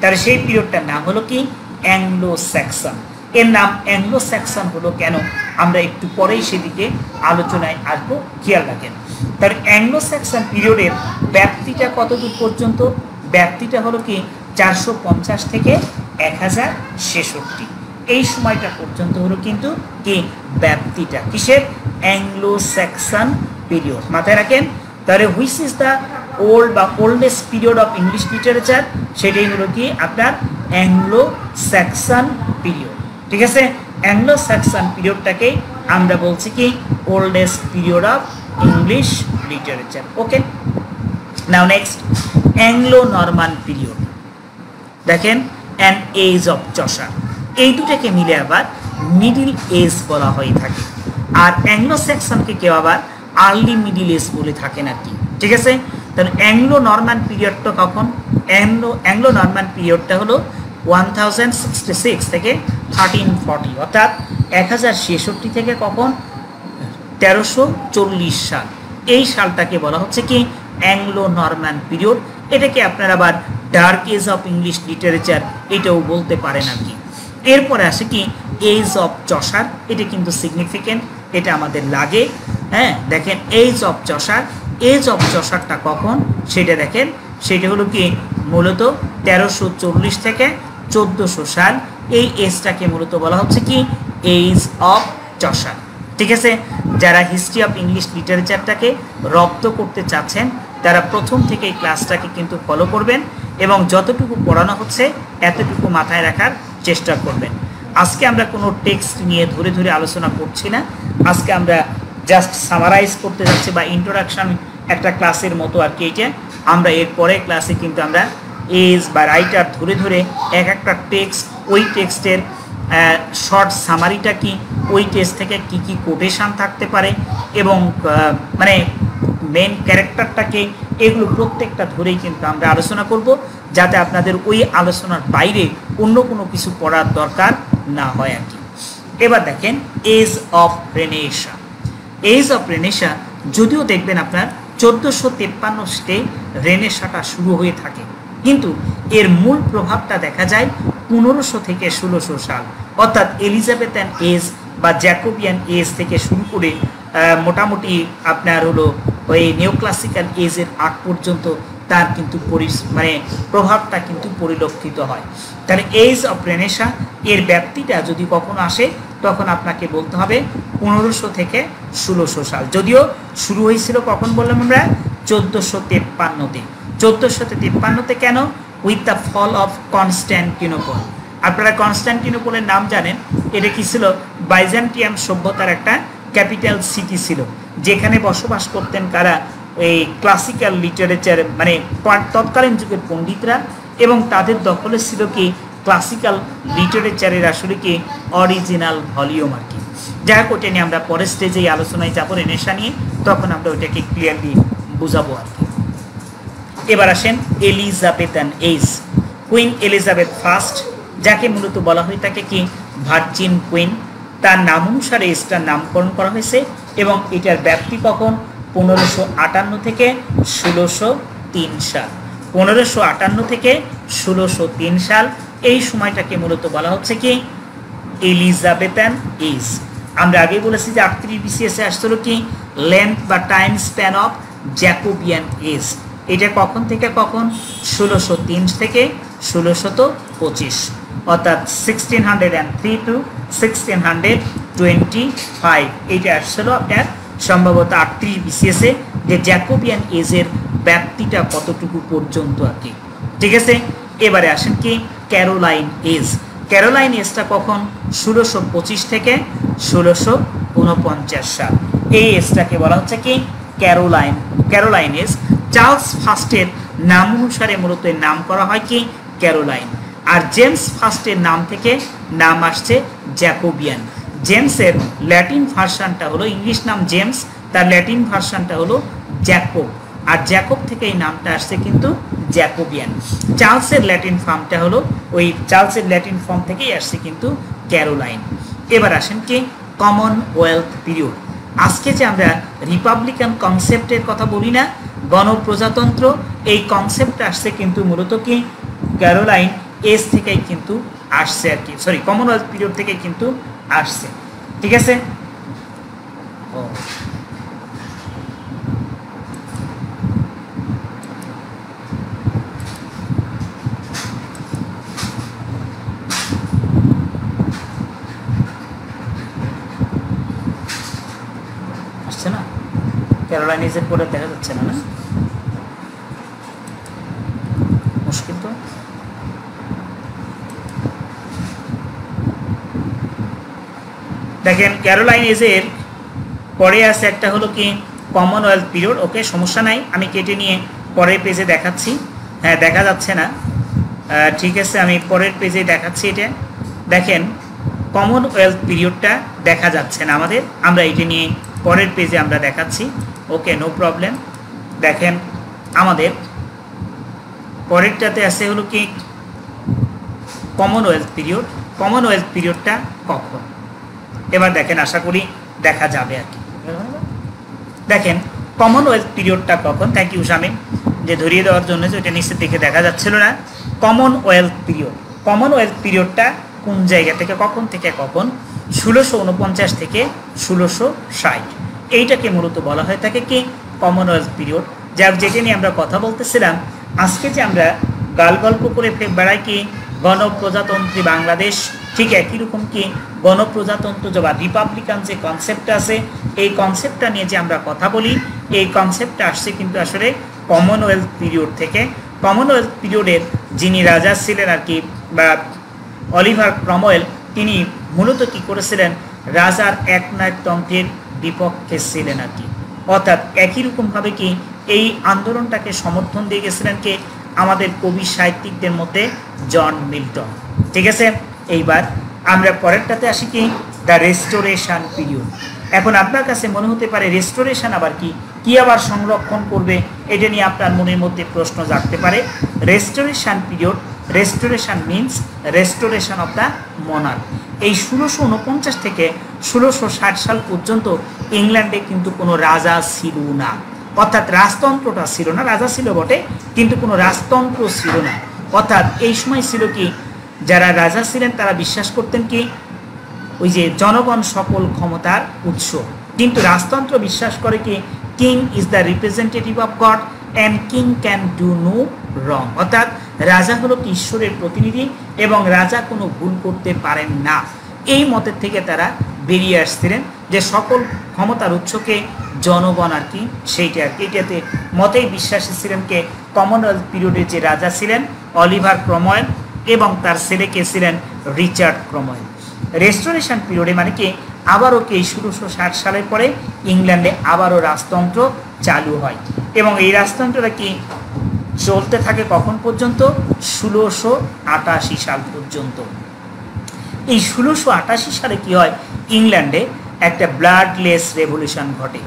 তাহলে সেই পিরিয়ডটার নাম হলো কি? অ্যাংলো স্যাকসন এর নাম অ্যাংলো স্যাকসন হলো কেন? আমরা একটু পরেই সেদিকে আলোচনায় আসব। খেয়াল রাখেন। তাহলে অ্যাংলো স্যাকসন পিরিয়ডের ব্যাপ্তিটা কতদূর পর্যন্ত? ব্যাপ্তিটা হলো কি চারশো পঞ্চাশ থেকে এক হাজার ছেষট্টি। এই সময়টা পর্যন্ত হলো কিন্তু কি ব্যাপ্তিটা। কিসের? Anglo Saxon period. মাথায় রাখেন, তাহলে হুইচ ইজ দ্য ওল্ড বা oldest period of English literature সেটাই হলো কি আপনার অ্যাংলো স্যাকসন পিরিয়ড। ঠিক আছে? অ্যাংলো স্যাকসন পিরিয়ডটাকে আমরা বলছি কি? Oldest period of English literature okay now next Anglo Norman period দেখেন অ্যান এজ অফ চষা এই দুটাকে মিলে আবার মিডিল এজ বলা হয়ে থাকে। আর অ্যাংলো সেকশনকে কেউ আবার আর্লি মিডিল এজ বলে থাকেন আর কি? ঠিক আছে? তাহলে অ্যাংলো নর্মান পিরিয়ডটা কখন অ্যাংলো অ্যাংলো নর্মান পিরিয়ডটা হলো ওয়ান থেকে থার্টিন ফর্টি অর্থাৎ এক হাজার ছেষট্টি থেকে কখন? তেরোশো চল্লিশ সাল। এই সালটাকে বলা হচ্ছে কি? অ্যাংলো নর্ম্যান পিরিয়ড এটাকে আপনারা আবার dark age of English literature এটাও বলতে পারেন আর কি। এরপরে আসে কি? এজ অফ চষার এটা কিন্তু সিগনিফিকেন্ট এটা আমাদের লাগে। হ্যাঁ দেখেন এজ অফ চষার এজ অফ চষারটা কখন? সেটা দেখেন, সেটা হলো কি? মূলত তেরোশো থেকে চোদ্দোশো সাল এই এজটাকে মূলত বলা হচ্ছে কি? এজ অফ চষার ঠিক আছে? যারা হিস্ট্রি অফ ইংলিশ লিটারেচারটাকে রপ্ত করতে চাচ্ছেন, তারা প্রথম থেকে এই ক্লাসটাকে কিন্তু ফলো করবেন এবং যতটুকু পড়ানো হচ্ছে, এতটুকু মাথায় রাখার চেষ্টা করবেন। আজকে আমরা কোনো টেক্সট নিয়ে ধরে ধরে আলোচনা করছি না। আজকে আমরা জাস্ট সামারাইজ করতে যাচ্ছি বা ইন্ট্রোডাকশন একটা ক্লাসের মতো আর কি এইটা আমরা এরপরে ক্লাসে কিন্তু আমরা এজ বা রাইটার ধরে ধরে এক একটা টেক্সট ওই টেক্সটের শর্ট সামারিটা কি, ওই টেক্সট থেকে কি কি কোটেশান থাকতে পারে এবং মানে মেন ক্যারেক্টারটাকে এগুলো প্রত্যেকটা ধরেই কিন্তু আমরা আলোচনা করব যাতে আপনাদের ওই আলোচনার বাইরে অন্য কোনো কিছু পড়ার দরকার না হয় আর কি। এবার দেখেন age of renaissance age of renaissance যদিও দেখবেন আপনার, চোদ্দোশো তেপ্পান্নতে রেনেশাটা শুরু হয়ে থাকে। কিন্তু এর মূল প্রভাবটা দেখা যায় পনেরোশো থেকে ষোলোশো সাল। অর্থাৎ এলিজাবেথ এলিজাবেথান এজ বা জ্যাকোবিয়ান এজ থেকে শুরু করে মোটামুটি আপনার হলো ওই নিওক্লাসিক্যাল এজের আগ পর্যন্ত তার কিন্তু মানে প্রভাবটা কিন্তু পরিলক্ষিত হয়। তাহলে এজ অফ রেনেশা এর ব্যাপ্তিটা যদি কখনো আসে, তখন আপনাকে বলতে হবে পনেরোশো থেকে ষোলোশো সাল। যদিও শুরু হয়েছিল কখন বললাম আমরা? চোদ্দোশো তেপ্পান্নতে। চোদ্দোশো তেপ্পান্নতে কেন? With the fall of Constantinople আপনারা কনস্ট্যান্টিনোপলের নাম জানেন। এটা কি ছিল? বাইজেন্টিয়াম সভ্যতার একটা ক্যাপিটাল সিটি ছিল। যেখানে বসবাস করতেন কারা? এই ক্লাসিক্যাল লিটারেচার মানে তৎকালীন যুগের পণ্ডিতরা। এবং তাদের দখলে ছিল কি? ক্লাসিক্যাল লিটারেচারের আসলে কি? অরিজিনাল ভলিউম আর কি। যাই হোক ওটা নিয়ে আমরা পরের স্টেজে আলোচনায় যাব রেনেশা নিয়ে। তখন আমরা ওইটাকে ক্লিয়ারলি বুঝাবো আর কি। এবার আসেন Elizabethan age. Queen Elizabeth first, যাকে মূলত বলা হয় তাকে কি? Virgin queen. তার নাম অনুসারে এসটার নামকরণ করা হয়েছে এবং এটার ব্যাপ্তি কখন? পনেরোশো আটান্ন থেকে ষোলোশো তিন সাল। পনেরোশো আটান্ন থেকে ষোলোশো তিন সাল, এই সময়টাকে মূলত বলা হচ্ছে কি? এলিজাবেথান এজ আমরা আগে বলেছি যে আটত্রিশ বিসিএসে আসছিল কি? লেন্থ বা time span of Jacobean age এটা কখন থেকে কখন? ষোলোশো তিন থেকে ষোলোশত পঁচিশ। অর্থাৎ sixteen hundred and three to sixteen hundred twenty five এইটা আসছিল আপনার সম্ভবত আটত্রিশ বিসিএসে যে জ্যাকোবিয়ান এজের ব্যাপ্তিটা কতটুকু পর্যন্ত আর কি। ঠিক আছে? এবারে আসেন কি? ক্যারোলাইন এজ ক্যারোলাইন এজটা কখন? ষোলোশো পঁচিশ থেকে ষোলোশো উনপঞ্চাশ সাল। এই এজটাকে বলা হচ্ছে কি? ক্যারোলাইন ক্যারোলাইন এজ চার্লস ফার্স্টের নাম অনুসারে মূলত নাম করা হয় কি? ক্যারোলাইন। আর জেমস ফার্স্টের নাম থেকে নাম আসছে জ্যাকোবিয়ান। জেমসের ল্যাটিন ভার্সানটা হলো ইংলিশ নাম জেমস, তার ল্যাটিন ভার্সানটা হলো জ্যাকোব। আর জ্যাকোব থেকে এই নামটা আসছে কিন্তু জ্যাকোবিয়ান। চার্লসের ল্যাটিন ফর্মটা হলো ওই চার্লসের ল্যাটিন ফর্ম থেকেই আসছে কিন্তু ক্যারোলাইন। এবার আসেন কি? Commonwealth period. আজকে যে আমরা রিপাবলিকান কনসেপ্টের কথা বলি না, গণপ্রজাতন্ত্র, এই কনসেপ্ট আসছে কিন্তু মূলত কি? ক্যারোলাইন এস থেকেই কিন্তু আসছে আর কি সরি কমনওয়েলথ পিরিয়ড থেকে কিন্তু আসছে, ঠিক আছে ও আসছে না ক্যারোলাইনিজের পরে দেখা যাচ্ছে না না? মুশকিল তো। দেখেন ক্যারোলাইন এজের পরে আছে একটা হলো কি কমনওয়েলথ পিরিয়ড ওকে সমস্যা নাই, আমি কেটে নিয়ে পরের পেজে দেখাচ্ছি। হ্যাঁ দেখা যাচ্ছে না। ঠিক আছে, আমি পরের পেজে দেখাচ্ছি এটা। দেখেন কমনওয়েলথ পিরিয়ডটা দেখা যাচ্ছে না আমাদের, আমরা এটা নিয়ে পরের পেজে আমরা দেখাচ্ছি। ওকে নো প্রবলেম দেখেন, আমাদের পরেরটাতে আছে হলো কি? কমনওয়েলথ পিরিয়ড কমনওয়েলথ পিরিয়ডটা কখন? এবার দেখেন, আশা করি দেখা যাবে আর কি। দেখেন কমনওয়েলথ পিরিয়ডটা কখন? থ্যাংক ইউ শামিম যে ধরিয়ে দেওয়ার জন্য যে ওইটা নিচের দিকে দেখা যাচ্ছিল না। কমনওয়েলথ পিরিয়ড কমনওয়েলথ পিরিয়ডটা কোন জায়গা থেকে, কখন থেকে কখন? ষোলোশো উনপঞ্চাশ থেকে ষোলোশো ষাট। এইটাকে মূলত বলা হয় থাকে কি? কমনওয়েলথ পিরিয়ড যার যেটা নিয়ে আমরা কথা বলতেছিলাম, আজকে যে আমরা গাল গল্প করে বেড়াই কি? গণপ্রজাতন্ত্রী বাংলাদেশ, ঠিক একই রকম কি? গণপ্রজাতন্ত্র বা রিপাবলিকান যে কনসেপ্ট আছে, এই কনসেপ্টটা নিয়ে যে আমরা কথা বলি, এই কনসেপ্টটা আসছে কিন্তু আসলে কমনওয়েলথ পিরিয়ড থেকে। কমনওয়েলথ পিরিয়ডের যিনি রাজা ছিলেন আর কি, বা অলিভার ক্রমওয়েল তিনি মূলত কি করেছিলেন? রাজার একনায়কতন্ত্রের বিপক্ষে ছিলেন আর কি। অর্থাৎ একই রকমভাবে কি এই আন্দোলনটাকে সমর্থন দিয়ে গেছিলেন কে? আমাদের কবি সাহিত্যিকদের মধ্যে জন মিল্টন। ঠিক আছে? এইবার আমরা পরেরটাতে আসি কি? The restoration period. এখন আপনার কাছে মনে হতে পারে রেস্টোরেশন আবার কি? কি আবার সংরক্ষণ করবে? এটা নিয়ে আপনার মনের মধ্যে প্রশ্ন জাগতে পারে। Restoration period restoration means restoration of the monarchy এই ষোলোশো উনপঞ্চাশ থেকে ষোলোশো ষাট সাল পর্যন্ত ইংল্যান্ডে কিন্তু কোনো রাজা ছিল না। অর্থাৎ রাজতন্ত্রটা ছিল না, রাজা ছিল বটে, কিন্তু কোনো রাজতন্ত্র ছিল না। অর্থাৎ এই সময় ছিল কি, যারা রাজা ছিলেন তারা বিশ্বাস করতেন কি, ওই যে জনগণ সকল ক্ষমতার উৎস। কিন্তু রাজতন্ত্র বিশ্বাস করে কি king is the representative of God and king can do no wrong. অর্থাৎ রাজা হলো ঈশ্বরের প্রতিনিধি এবং রাজা কোনো ভুল করতে পারেন না। এই মতের থেকে তারা বেরিয়ে আসছিলেন যে সকল ক্ষমতার উৎসকে জনগণ আর কি, সেইটা আর কি। এটাতে মতেই বিশ্বাসী ছিলেন কে? কমনওয়েলথ পিরিয়ডের যে রাজা ছিলেন, অলিভার ক্রময়েল এবং তার ছেলেকে ছিলেন? রিচার্ড ক্রময়েল রেস্টোরেশন পিরিয়ডে মানে কি, আবারও কি ষোলোশো ষাট সালের পরে ইংল্যান্ডে আবারও রাজতন্ত্র চালু হয়। এবং এই রাজতন্ত্রটা কি চলতে থাকে কখন পর্যন্ত? ষোলোশো আটাশি সাল পর্যন্ত। এই ষোলোশো আটাশি সালে কি হয়? ইংল্যান্ডে একটা ব্লাডলেস রেভলিউশন ঘটে।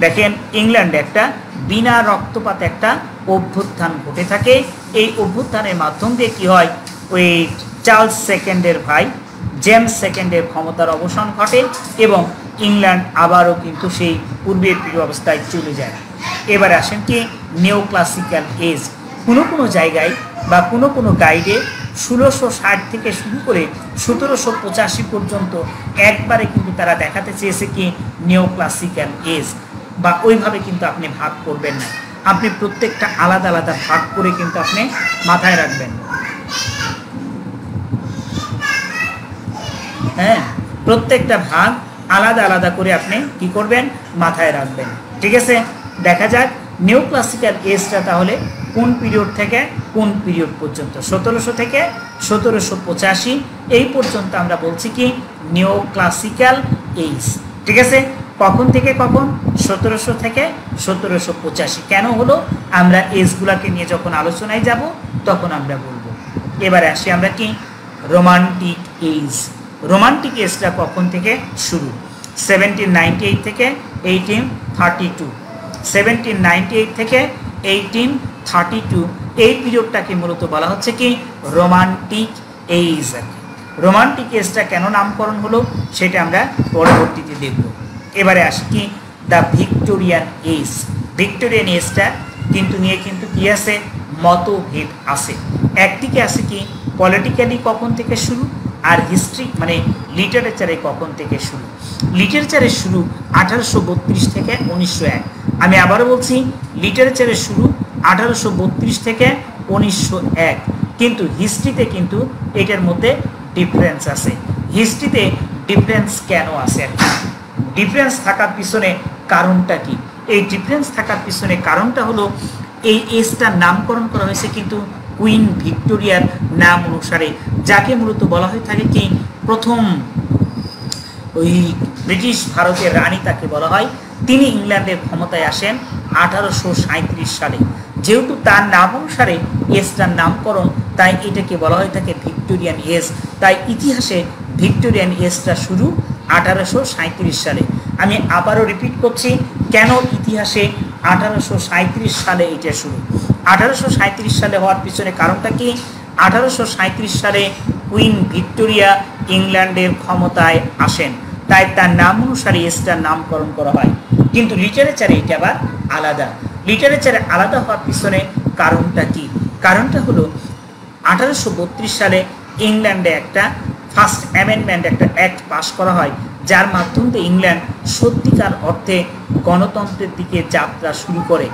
দেখেন, ইংল্যান্ডে একটা বিনা রক্তপাত একটা অভ্যুত্থান ঘটে থাকে। এই অভ্যুত্থানের মাধ্যম দিয়ে কি হয়? ওই চার্লস সেকেন্ডের ভাই, জেমস সেকেন্ডের ক্ষমতার অবসান ঘটে এবং ইংল্যান্ড আবারও কিন্তু সেই পূর্বের প্রিয় অবস্থায় চলে যায়। এবার আসেন কি? নিও ক্লাসিক্যাল এজ কোনো কোনো জায়গায় বা কোনো কোনো গাইডে ষোলোশো ষাট থেকে শুরু করে সতেরোশো পঁচাশি পর্যন্ত একবারে কিন্তু তারা দেখাতে চেয়েছে কি নিও ক্লাসিক্যাল এজ বা ওইভাবে কিন্তু আপনি ভাগ করবেন না। আপনি প্রত্যেকটা আলাদা আলাদা ভাগ করে কিন্তু আপনি মাথায় রাখবেন। হ্যাঁ প্রত্যেকটা ভাগ আলাদা আলাদা করে আপনি কি করবেন? মাথায় রাখবেন। ঠিক আছে? দেখা যাক নিউ ক্লাসিক্যাল এজটা তাহলে কোন পিরিয়ড থেকে কোন পিরিয়ড পর্যন্ত? সতেরোশো থেকে সতেরোশো পঁচাশি, এই পর্যন্ত আমরা বলছি কি নিউ ক্লাসিক্যাল এজ ঠিক আছে? কখন থেকে কখন? সতেরোশো থেকে সতেরোশো পঁচাশি। কেন হলো? আমরা এজগুলাকে নিয়ে যখন আলোচনায় যাব, তখন আমরা বলব। এবারে আসি আমরা কি? রোমান্টিক এজ রোমান্টিক এজটা কখন থেকে শুরু? সেভেন্টিন নাইনটি এইট থেকে eighteen thirty two seventeen ninety eight থেকে এইটিন থার্টি টু এই পিরিয়ডটাকে মূলত বলা হচ্ছে কি রোমান্টিক এইজ রোমান্টিক এজটা কেন নামকরণ হলো সেটা আমরা পরবর্তীতে দেখব। এবারে আসি কি দ্য ভিক্টোরিয়ান এজ ভিক্টোরিয়ান এজটা কিন্তু নিয়ে কিন্তু কি আছে? মতভেদ আছে। একদিকে আছে কি পলিটিক্যালি কখন থেকে শুরু? আর হিস্ট্রি মানে লিটারেচারে কখন থেকে শুরু? লিটারেচারের শুরু আঠারোশো বত্রিশ থেকে উনিশশো এক। আমি আবারও বলছি, লিটারেচারের শুরু আঠারোশো বত্রিশ থেকে উনিশশো এক। কিন্তু হিস্ট্রিতে কিন্তু এটার মধ্যে ডিফারেন্স আছে। হিস্ট্রিতে ডিফারেন্স কেন আছে ডিফারেন্স থাকার পিছনে কারণটা কি? এই ডিফারেন্স থাকার পিছনে কারণটা হলো, এই এজটার নামকরণ করা হয়েছে কিন্তু কুইন ভিক্টোরিয়ার নাম অনুসারে, যাকে মূলত বলা হয়ে থাকে কি? প্রথম ওই ব্রিটিশ ভারতের রানী তাকে বলা হয়। তিনি ইংল্যান্ডের ক্ষমতায় আসেন আঠারোশো সাঁইত্রিশ সালে। যেহেতু তার নাম অনুসারে এসটার নামকরণ, তাই এটাকে বলা হয়ে থাকে ভিক্টোরিয়ান এজ তাই ইতিহাসে ভিক্টোরিয়ান এজটা শুরু আঠারোশো সাঁইত্রিশ সালে। আমি আবারও রিপিট করছি, কেন ইতিহাসে আঠারোশো সাঁইত্রিশ সালে এটা শুরু? আঠারোশো সাঁইত্রিশ সালে হওয়ার পিছনে কারণটা কি? আঠারোশো সাঁইত্রিশ সালে কুইন ভিক্টোরিয়া ইংল্যান্ডের ক্ষমতায় আসেন। তাই তার নাম অনুসারে এসটার নামকরণ করা হয়। কিন্তু লিটারেচারে এটা আবার আলাদা। লিটারেচারে আলাদা হওয়ার পিছনে কারণটা কি? কারণটা হলো আঠারোশো বত্রিশ সালে ইংল্যান্ডে একটা ফার্স্ট অ্যামেন্ডমেন্ট, একটা অ্যাক্ট পাশ করা হয়, যার মাধ্যমে ইংল্যান্ড সত্যিকার অর্থে গণতন্ত্রের দিকে যাত্রা শুরু করে।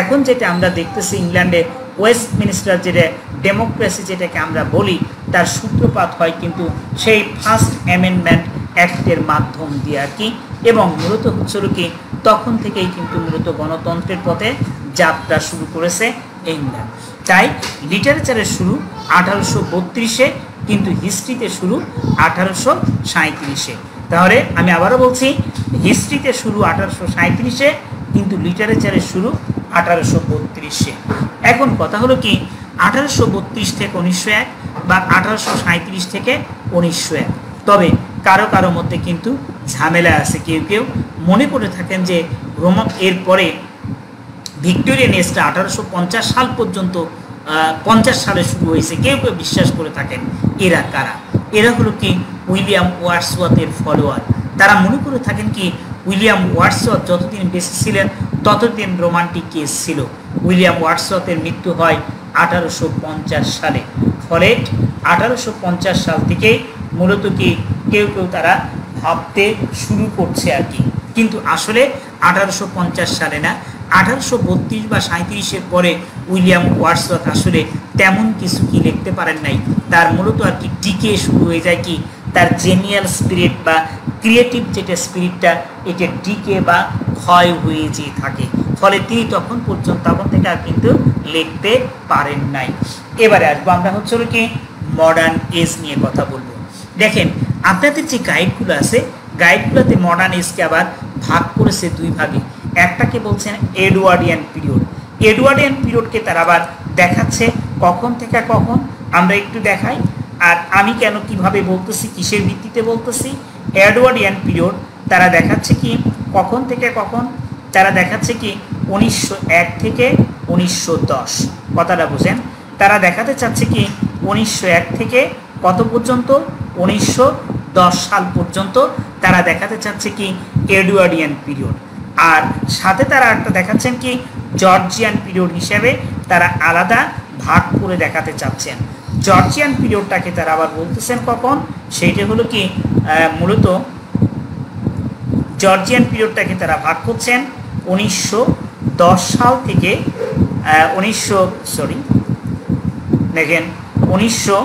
এখন যেটা আমরা দেখতেছি ইংল্যান্ডে ওয়েস্ট মিনিস্টার যেটা ডেমোক্রেসি যেটাকে আমরা বলি তার সূত্রপাত হয় কিন্তু সেই ফার্স্ট অ্যামেন্ডমেন্ট অ্যাক্টের মাধ্যম দিয়ে আর কি। এবং মূলত হচ্ছিল কি, তখন থেকেই কিন্তু মূলত গণতন্ত্রের পথে যাত্রা শুরু করেছে ইংল্যান্ড। তাই লিটারেচারের শুরু আঠারোশো বত্রিশে, কিন্তু হিস্ট্রিতে শুরু আঠারোশো সাঁত্রিশে তাহলে আমি আবারও বলছি হিস্ট্রিতে শুরু আঠারোশো সাঁত্রিশে কিন্তু লিটারেচারের শুরু আঠারোশো বত্রিশে। এখন কথা হলো কি, আঠারোশো বত্রিশ থেকে উনিশশো এক বা আঠারোশো থেকে উনিশশো এক। তবে কারও কারও মধ্যে কিন্তু ঝামেলা আছে, কেউ কেউ মনে করে থাকেন যে রোমা এরপরে ভিক্টোরিয়ান এজটা আঠারোশো সাল পর্যন্ত পঞ্চাশ সালে শুরু হয়েছে। কেউ কেউ বিশ্বাস করে থাকেন এরা কারা। এরা হলো কি উইলিয়াম ওয়ার্সওয়াতের ফলোয়ার। তারা মনে করে থাকেন কি উইলিয়াম ওয়ার্সওয়াত যতদিন বেঁচে ছিলেন, ততদিন রোমান্টিক কেস ছিল। উইলিয়াম ওয়ার্সওয়াতের মৃত্যু হয় আঠারোশো পঞ্চাশ সালে। ফলে আঠারোশো পঞ্চাশ সাল থেকে মূলত কি কেউ কেউ তারা ভাবতে শুরু করছে আর কি। কিন্তু আসলে আঠারোশো পঞ্চাশ সালে না, আঠারোশো বত্রিশ বা সাঁত্রিশের পরে উইলিয়াম ওয়ার্সওয়াত আসলে তেমন কিছু কি লিখতে পারেন নাই। তার মূলত আর কি টিকে শুরু হয়ে যায় কি, তার জেনিয়াল স্পিরিট বা ক্রিয়েটিভ যেটা স্পিরিটটা এটা ডিকে বা ক্ষয় হয়ে যেয়ে থাকে। ফলে তিনি তখন পর্যন্ত তখন থেকে আর কিন্তু লিখতে পারেন নাই। এবারে আসব আমরা হচ্ছে কি মডার্ন এজ নিয়ে কথা বলব। দেখেন, আপনাদের যে গাইডগুলো আছে গাইডগুলোতে মডার্ন এজকে আবার ভাগ করেছে দুই ভাগে। একটাকে বলছেন এডওয়ার্ডিয়ান পিরিয়ড এডওয়ার্ডিয়ান পিরিয়ডকে তারা আবার দেখাচ্ছে কখন থেকে কখন? আমরা একটু দেখাই। আর আমি কেন কীভাবে বলতেছি, কিসের ভিত্তিতে বলতেছি? এডওয়ার্ডিয়ান পিরিয়ড তারা দেখাচ্ছে কি, কখন থেকে কখন, তারা দেখাচ্ছে কি, উনিশশো এক থেকে উনিশশো দশ। কথাটা বুঝেন। তারা দেখাতে চাচ্ছে কি, উনিশশো এক থেকে কত পর্যন্ত, উনিশশো দশ সাল পর্যন্ত তারা দেখাতে চাচ্ছে কি এডওয়ার্ডিয়ান পিরিয়ড। আর সাথে তারা একটা দেখাচ্ছেন কি, জর্জিয়ান পিরিয়ড হিসেবে তারা আলাদা ভাগ করে দেখাতে চাচ্ছেন। জর্জিয়ান পিরিয়ডটাকে তারা আবার বলতেছেন কখন? সেইটা হলো কি মূলত জর্জিয়ান পিরিয়ডটাকে তারা ভাগ করছেন উনিশশো দশ সাল থেকে উনিশশো সরি দেখেন, উনিশশো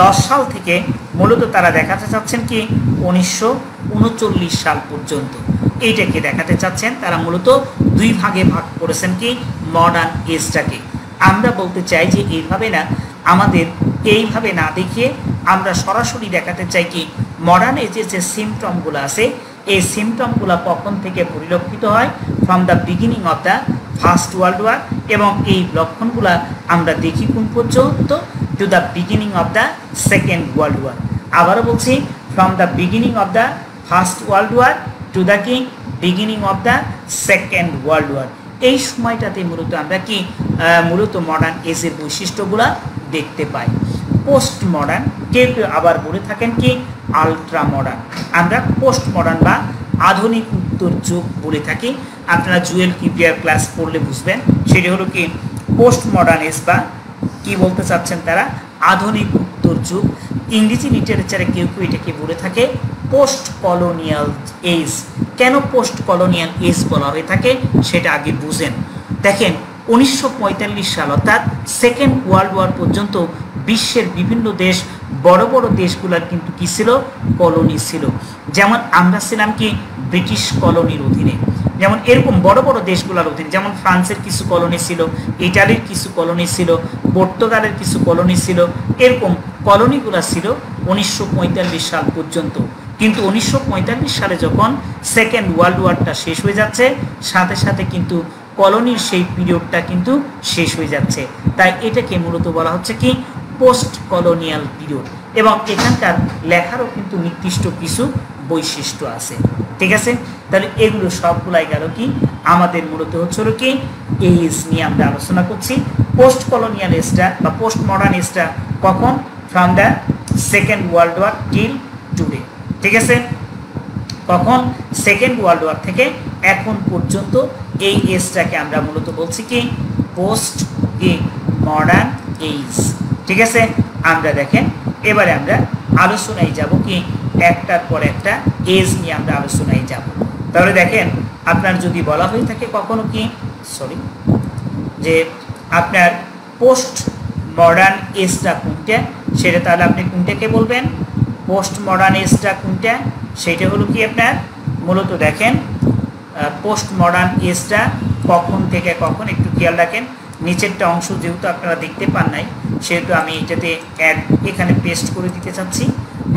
দশ সাল থেকে মূলত তারা দেখাতে চাচ্ছেন কি, উনিশশো উনচল্লিশ সাল পর্যন্ত। এইটাকে দেখাতে চাচ্ছেন, তারা মূলত দুই ভাগে ভাগ করেছেন কি মডার্ন এজটাকে আমরা বলতে চাই যে এইভাবে না, আমাদের এইভাবে না দেখিয়ে আমরা সরাসরি দেখাতে চাই কি মডার্ন এজের যে সিমটমগুলো আছে, এই সিমটমগুলো কখন থেকে পরিলক্ষিত হয়? From the beginning of the first world war এবং এই লক্ষণগুলো আমরা দেখি কোন পর্যন্ত? To the beginning of the second world war আবারও বলছি from the beginning of the first world war to the কি beginning of the second world war এই সময়টাতে মূলত আমরা কি মূলত মডার্ন এজের বৈশিষ্ট্যগুলো দেখতে পাই। পোস্ট মডার্ন কেউ কেউ আবার বলে থাকেন কি আলট্রা মডার্ন আমরা পোস্ট মডার্ন বা আধুনিক উত্তর যুগ বলে থাকি। আপনারা জুয়েল কিপিয়ার ক্লাস পড়লে বুঝবেন, সেটি হলো কি পোস্ট মডার্ন এজ বা কি বলতে চাচ্ছেন তারা, আধুনিক উত্তর যুগ। ইংরেজি লিটারেচারে কেউ কেউ এটাকে বলে থাকে পোস্ট কলোনিয়াল এজ কেন পোস্ট কলোনিয়াল এজ বলা হয়ে থাকে সেটা আগে বুঝেন। দেখেন, উনিশশো পঁয়তাল্লিশ সাল অর্থাৎ সেকেন্ড ওয়ার্ল্ড ওয়ার পর্যন্ত বিশ্বের বিভিন্ন দেশ, বড় বড় দেশগুলোর কিন্তু কী ছিল? কলোনি ছিল। যেমন আমরা ছিলাম কি? ব্রিটিশ কলোনির অধীনে। যেমন এরকম বড় বড় দেশগুলোর অধীনে, যেমন ফ্রান্সের কিছু কলোনি ছিল, ইটালির কিছু কলোনি ছিল, পর্তুগালের কিছু কলোনি ছিল, এরকম কলোনিগুলো ছিল উনিশশো পঁয়তাল্লিশ সাল পর্যন্ত। কিন্তু উনিশশো পঁয়তাল্লিশ সালে যখন সেকেন্ড ওয়ার্ল্ড ওয়ারটা শেষ হয়ে যাচ্ছে, সাথে সাথে কিন্তু কলোনির সেই পিরিয়ডটা কিন্তু শেষ হয়ে যাচ্ছে। তাই এটাকে মূলত বলা হচ্ছে কি? পোস্ট কলোনিয়াল পিরিয়ড এবং এখানকার লেখারও কিন্তু নির্দিষ্ট কিছু বৈশিষ্ট্য আছে। ঠিক আছে? তাহলে এগুলো সবগুলাই গেল কি? আমাদের মূলত হচ্ছিল কি? এজ নিয়ে আমরা আলোচনা করছি। পোস্ট কলোনিয়াল এজটা বা পোস্ট মডার্ন এজটা কখন? From the second world war till today ঠিক আছে? কখন? সেকেন্ড ওয়ার্ল্ড ওয়ার থেকে এখন পর্যন্ত এই এজটাকে আমরা মূলত বলছি কি? পোস্ট কি মডার্ন এইজ ঠিক আছে? আমরা দেখেন, এবারে আমরা আলোচনায় যাব কি? একটার পর একটা এজ নিয়ে আমরা আলোচনায় যাব। তাহলে দেখেন, আপনার যদি বলা হয়ে থাকে কখনো কি? সরি যে আপনার পোস্ট মডার্ন এজটা কোনটা? সেটা তাহলে আপনি কোনটাকে বলবেন? পোস্ট মডার্ন এজটা কোনটা? সেটা হলো কি আপনার? মূলত দেখেন পোস্ট মডার্ন এজটা কখন থেকে কখন, একটু খেয়াল রাখেন, নিচেরটা অংশ যেহেতু আপনারা দেখতে পান নাই, সেহেতু আমি এটাতে অ্যাড এখানে পেস্ট করে দিতে চাচ্ছি।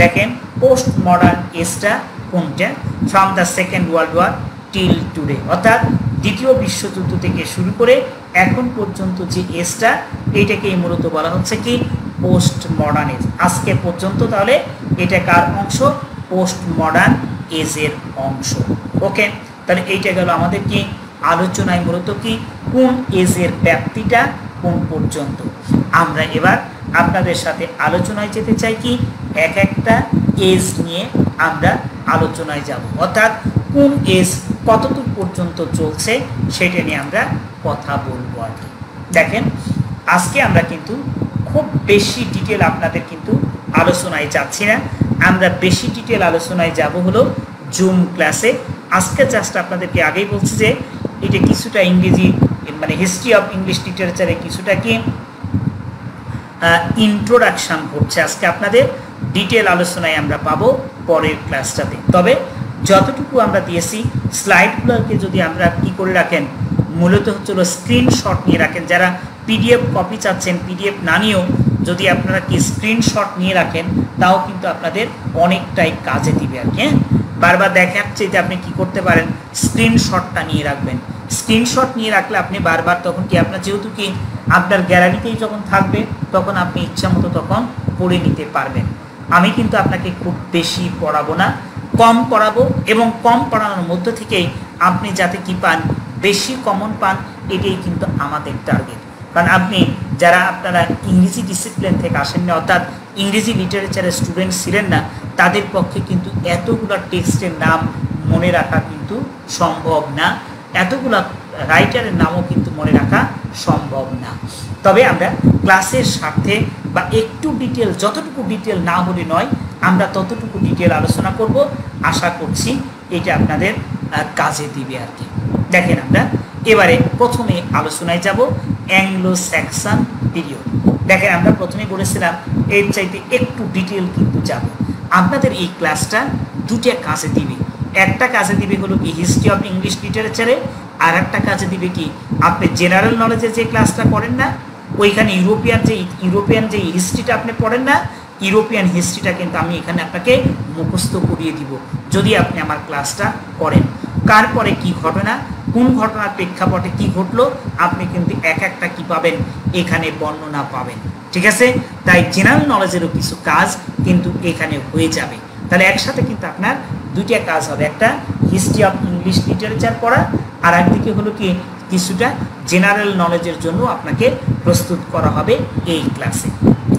দেখেন পোস্ট মডার্ন এজটা কোনটা? From the second world war till today অর্থাৎ দ্বিতীয় বিশ্বযুদ্ধ থেকে শুরু করে এখন পর্যন্ত যে এজটা এইটাকেই মূলত বলা হচ্ছে কি পোস্ট মডার্ন এজ আজকে পর্যন্ত তাহলে এটা কার অংশ পোস্ট মডার্ন এজের অংশ। ওকে তাহলে এইটা গেল আমাদের কি আলোচনায় মূলত কি? কোন এজের ব্যাপ্তিটা কোন পর্যন্ত? আমরা এবার আপনাদের সাথে আলোচনায় যেতে চাই কি? এক একটা এজ নিয়ে আমরা আলোচনায় যাব। অর্থাৎ কোন এজ কতদূর পর্যন্ত চলছে সেটা নিয়ে আমরা কথা বলব আর দেখেন, আজকে আমরা কিন্তু খুব বেশি ডিটেল আপনাদের কিন্তু আলোচনায় যাচ্ছি না। আমরা বেশি ডিটেল আলোচনায় যাব হলো জুম ক্লাসে আজকে জাস্ট আপনাদেরকে আগেই বলছি যে, এটা কিছুটা ইংরেজি মানে হিস্ট্রি অফ ইংলিশ লিটারেচারে কিছুটা কি ইন্ট্রোডাকশান করছে আজকে আপনাদের। ডিটেল আলোচনায় আমরা পাবো পরের ক্লাসটাতে তবে যতটুকু আমরা দিয়েছি স্লাইডগুলোকে যদি আমরা কি করে রাখেন, মূলত হচ্ছিল স্ক্রিনশট নিয়ে রাখেন। যারা পিডিএফ কপি চাচ্ছেন পিডিএফ না নিয়েও যদি আপনারা কি স্ক্রিনশট নিয়ে রাখেন, তাও কিন্তু আপনাদের অনেকটাই কাজে দিবে আর কি হ্যাঁ? বারবার দেখাচ্ছে যে আপনি কি করতে পারেন স্ক্রিনশটটা নিয়ে রাখবেন। স্ক্রিনশট নিয়ে রাখলে আপনি বারবার তখন কি আপনার যেহেতু কি আপনার গ্যালারিতেই যখন থাকবে, তখন আপনি ইচ্ছা মতো তখন পড়ে নিতে পারবেন। আমি কিন্তু আপনাকে খুব বেশি পড়াবো না, কম পড়াবো এবং কম পড়ানোর মধ্য থেকেই আপনি যাতে কি পান, বেশি কমন পান, এটাই কিন্তু আমাদের টার্গেট কারণ আপনি যারা আপনারা ইংরেজি ডিসিপ্লিন থেকে আসেন না, অর্থাৎ ইংরেজি লিটারেচারের স্টুডেন্ট ছিলেন না, তাদের পক্ষে কিন্তু এতগুলো টেক্সটের নাম মনে রাখা কিন্তু সম্ভব না। এতগুলো রাইটারের নামও কিন্তু মনে রাখা সম্ভব না। তবে আমরা ক্লাসের স্বার্থে বা একটু ডিটেল যতটুকু ডিটেল না হলে নয়, আমরা ততটুকু ডিটেল আলোচনা করব। আশা করছি এটা আপনাদের কাজে দিবে আর কি। দেখেন আমরা, এবারে প্রথমে আলোচনায় যাব। অ্যাংলো স্যাকসন পিরিয়ড দেখেন, আমরা প্রথমে বলেছিলাম, এর চাইতে একটু ডিটেল কিন্তু যাব। আপনাদের এই ক্লাসটা দুটা কাজে দিবে। একটা কাজে দিবে হলো কি হিস্ট্রি অফ ইংলিশ লিটারেচারে আর একটা কাজে দিবে কি আপনি জেনারেল নলেজের যে ক্লাসটা করেন না, ওইখানে ইউরোপিয়ান যে ইউরোপিয়ান যে হিস্ট্রিটা আপনি পড়েন না ইউরোপিয়ান হিস্ট্রিটা কিন্তু আমি এখানে আপনাকে মুখস্থ করিয়ে দিব। যদি আপনি আমার ক্লাসটা করেন। কার পরে কি ঘটনা, কোন ঘটনার প্রেক্ষাপটে কি ঘটলো, আপনি কিন্তু এক একটা কি পাবেন, এখানে বর্ণনা পাবেন। ঠিক আছে? তাই জেনারেল নলেজেরও কিছু কাজ কিন্তু এখানে হয়ে যাবে। তাহলে একসাথে কিন্তু আপনার দুইটা কাজ হবে। একটা হিস্ট্রি অফ ইংলিশ লিটারেচার পড়া, আর একদিকে হলো কি, কিছুটা জেনারেল নলেজের জন্য আপনাকে প্রস্তুত করা হবে এই ক্লাসে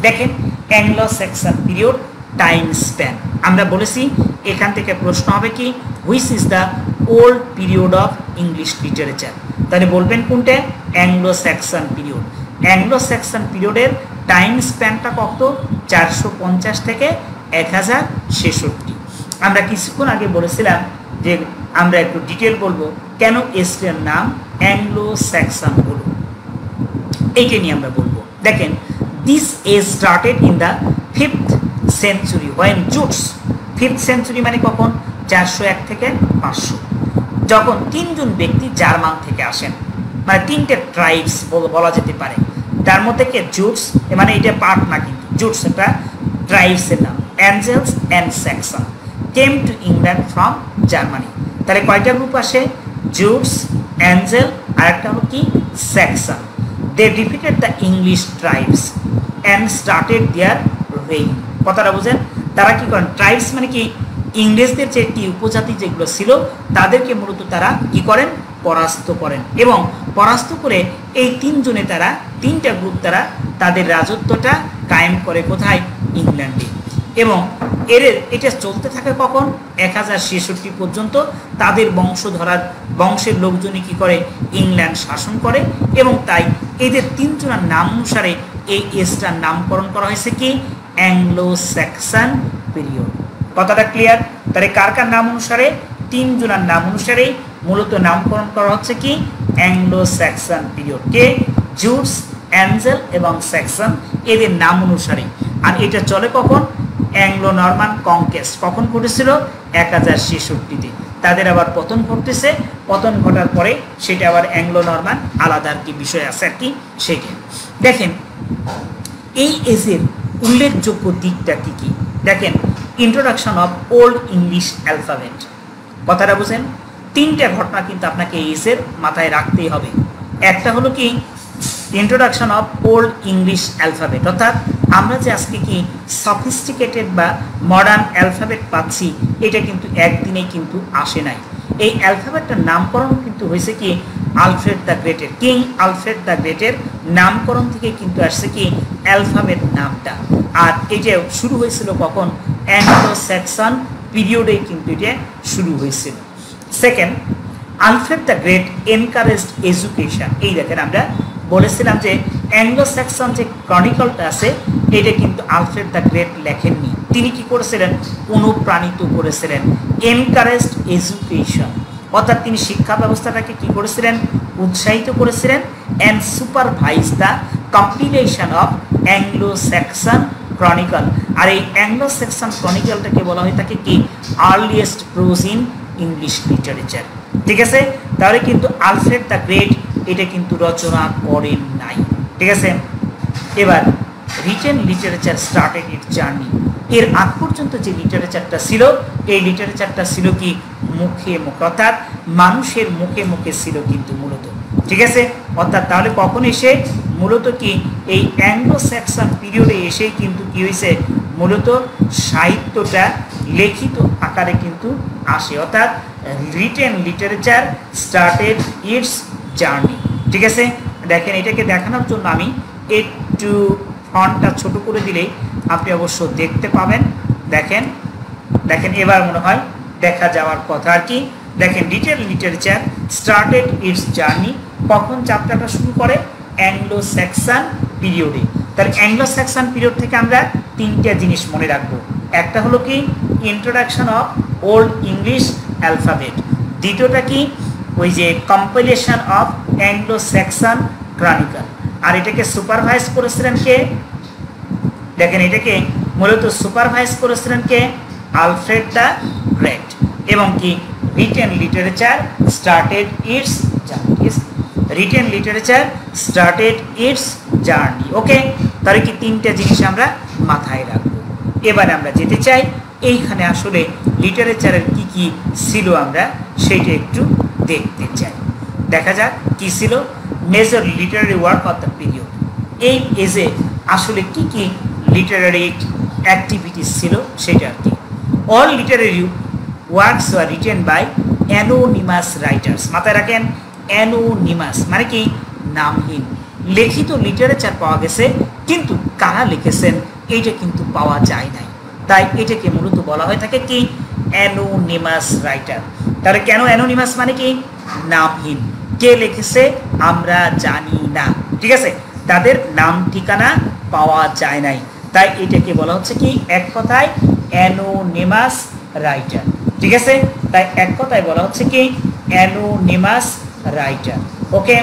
দেখেন Anglo Saxon period time span আমরা বলেছি, এখান থেকে প্রশ্ন হবে কি which is the old period of English literature তাহলে বলবেন কোনটা? Anglo Saxon period Anglo Saxon পিরিয়ডের টাইম স্প্যানটা কত? চারশো পঞ্চাশ থেকে এক হাজার ছেষট্টি। আমরা কিছুক্ষণ আগে বলেছিলাম যে আমরা একটু ডিটেল বলব, কেন এসটির নাম অ্যাংলো স্যাকসন হলো? এইটা নিয়ে আমরা বলব। দেখেন this age started in the fifth century when Jutes fifth century মানে কখন? চারশো এক থেকে পাঁচশো। যখন তিনজন ব্যক্তি জার্মান থেকে আসেন মানে তিনটে ট্রাইবস বলা যেতে পারে। তার মধ্যে কে? জুটস মানে এটা পার্ট না কিন্তু, জুটস একটা ট্রাইবসের নাম, Angles and Saxon. Came to England from Germany তাহলে কয়টা গ্রুপ আসে? জুটস, অ্যাঞ্জেল আর একটা হলো কি? Saxon. They defeated the English tribes and started their reign কথাটা বুঝেন, তারা কি করেন ট্রাইবস মানে কি ইংরেজদের যে একটি উপজাতি যেগুলো ছিল, তাদেরকে মূলত তারা কি করেন, পরাস্ত করেন এবং পরাস্ত করে এই তিনজনে তারা, তিনটা গ্রুপ তারা তাদের রাজত্বটা কায়েম করে কোথায়? ইংল্যান্ডে। এবং এর, এটা চলতে থাকে কখন? এক হাজার ছেষট্টি পর্যন্ত তাদের বংশধরার বংশের লোকজনই কি করে? ইংল্যান্ড শাসন করে এবং তাই এদের তিনজনের নাম অনুসারে এই এসটার নামকরণ করা হয়েছে কি? অ্যাংলো স্যাকসান পিরিয়ড কথাটা ক্লিয়ার তাহলে কার কার নাম অনুসারে? তিনজনের নাম অনুসারে মূলত নামকরণ করা হচ্ছে কি? অ্যাংলো স্যাকসন পিরিয়ড কে? জুটস অ্যাঞ্জেল এবং স্যাকসন এদের নাম অনুসারে। আর এটা চলে কখন? অ্যাংলো নর্মান কংকেস্ট কখন ঘটেছিল? এক হাজার ছেষট্টিতে। তাদের আবার পতন ঘটতেছে। পতন ঘটার পরে সেটা আবার অ্যাংলো নর্মান আলাদা আর কি বিষয় আছে আর কি, সেটা। দেখেন, এই এজের উল্লেখযোগ্য দিকটা কি কি? দেখেন introduction of Old English alphabet কথাটা বুঝেন? তিনটা ঘটনা কিন্তু আপনাকে এই এসের মাথায় রাখতেই হবে। একটা হলো কি introduction of Old English alphabet অর্থাৎ আমরা যে আজকে কি সফিস্টিকেটেড বা মডার্ন অ্যালফাবেট পাচ্ছি, এটা কিন্তু একদিনেই কিন্তু আসে নাই। এই অ্যালফাবেটটার নামকরণ কিন্তু হয়েছে কি আলফ্রেড দ্য গ্রেটের, কিং আলফ্রেড দ্য গ্রেটের নামকরণ থেকে কিন্তু আসছে কি অ্যালফাবেট নামটা। আর এটা শুরু হয়েছিল কখন? অ্যাংলো স্যাকসন পিরিয়ডে কিন্তু এটা শুরু হয়েছিল। Second Alfred the Great encouraged education. এই দেখেন আমরা বলেছিলাম যে অ্যাংলো স্যাকসন যে ক্রনিকলটা আছে, এটা কিন্তু আলফ্রেড দ্য গ্রেট লেখেননি। তিনি কি করেছিলেন? অনুপ্রাণিত করেছিলেন। এনকারেজড এজুকেশন অর্থাৎ তিনি শিক্ষা ব্যবস্থাটাকে কি করেছিলেন? উৎসাহিত করেছিলেন and supervise the compilation of Anglo Saxon chronicle আর এই অ্যাংলো সেকশন ক্রনিকলটাকে বলা হয়ে থাকে কি? Earliest prose in English literature ঠিক আছে? তাহলে কিন্তু আলফ্রেড দ্য গ্রেট এটা কিন্তু রচনা করেন নাই। ঠিক আছে? এবার written literature started it journey এর আগ পর্যন্ত যে লিটারেচারটা ছিল, এই লিটারেচারটা ছিল কি মুখে মুখে, অর্থাৎ মানুষের মুখে মুখে ছিল কিন্তু মূলত। ঠিক আছে? অর্থাৎ তাহলে কখন এসে মূলত কি এই অ্যাংলো স্যাকসন পিরিয়ডে এসেই কিন্তু কি হয়েছে? মূলত সাহিত্যটা লিখিত আকারে কিন্তু আসে। অর্থাৎ written literature started its journey ঠিক আছে? দেখেন, এটাকে দেখানোর জন্য আমি একটু ফন্টটা ছোট করে দিলেই আপনি অবশ্য দেখতে পাবেন। দেখেন দেখেন, এবার মনে হয় দেখা যাওয়ার কথা আর কি। দেখেন detail literature started its journey কখন যাত্রাটা শুরু করে? অ্যাংলো স্যাকসান পিরিয়ডে তাহলে অ্যাংলো স্যাকসান পিরিয়ড থেকে আমরা তিনটা জিনিস মনে রাখব। একটা হলো কি? Introduction of old English alphabet দ্বিতীয়টা কি? ওই যে compilation of Anglo Saxon chronicle আর এটাকে সুপারভাইজ করেছিলেন কে? দেখেন এটাকে মূলত সুপারভাইজ করেছিলেন কে? আলফ্রেড দ্য গ্রেট এবং কি? Written literature started its journeys written literature started its journey okay তাহলে কি তিনটা জিনিস আমরা মাথায় রাখব। এবার আমরা যেতে চাই, এইখানে আসলে লিটারেচারের কি কি ছিল আমরা সেইটা একটু দেখতে চাই। দেখা যাক কি ছিল। Major literary work of the period এই এজে আসলে কি কি লিটারারি অ্যাক্টিভিটিস ছিল সেটা আর কি? All literary works are written by anonymous writers মাথায় রাখেন অ্যানোনিমাস মানে কি? নামহীন। লিখিত লিটারেচার পাওয়া গেছে, কিন্তু কারা লিখেছেন এইটা কিন্তু পাওয়া যায় নাই। তাই এটাকে মূলত বলা হয়ে থাকে কি? অ্যানোনিমাস রাইটার তাহলে কেন অ্যানোনিমাস মানে কি? নামহীন। কে লিখেছে আমরা জানি না। ঠিক আছে? তাদের নাম ঠিকানা পাওয়া যায় নাই। তাই এটাকে বলা হচ্ছে কি? এক কথায় অ্যানোনেমাস রাইটার ঠিক আছে? তাই এক কথায় বলা হচ্ছে কি? অ্যানোনেমাস রাইটার ওকে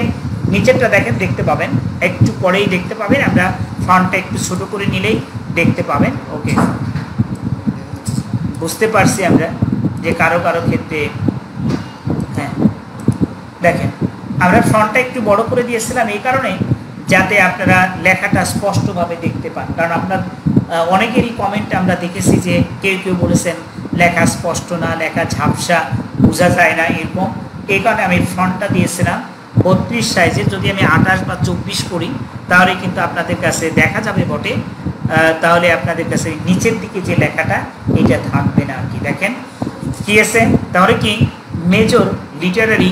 নিচেরটা দেখেন, দেখতে পাবেন। একটু পরেই দেখতে পাবেন। আমরা ফন্টটা একটু ছোট করে নিলেই দেখতে পাবেন। ওকে বুঝতে পারছি আমরা যে কারও কারও ক্ষেত্রে হ্যাঁ দেখেন। আমরা ফ্রন্টটা একটু বড় করে দিয়েছিলাম এই কারণে, যাতে আপনারা লেখাটা স্পষ্টভাবে দেখতে পান। কারণ আপনার অনেকেরই কমেন্ট আমরা দেখেছি যে কেউ কেউ বলেছেন, লেখা স্পষ্ট না, লেখা ঝাপসা, বোঝা যায় না, এরকম। এই কারণে আমি ফ্রন্টটা দিয়েছিলাম। বত্রিশ সাইজে যদি আমি আঠাশ বা চব্বিশ করি, তাহলে কিন্তু আপনাদের কাছে দেখা যাবে বটে। তাহলে আপনাদের কাছে নিচের দিকে যে লেখাটা এটা থাকবে না আর কি দেখেন, কি আছে? তাহলে কি? মেজর লিটারারি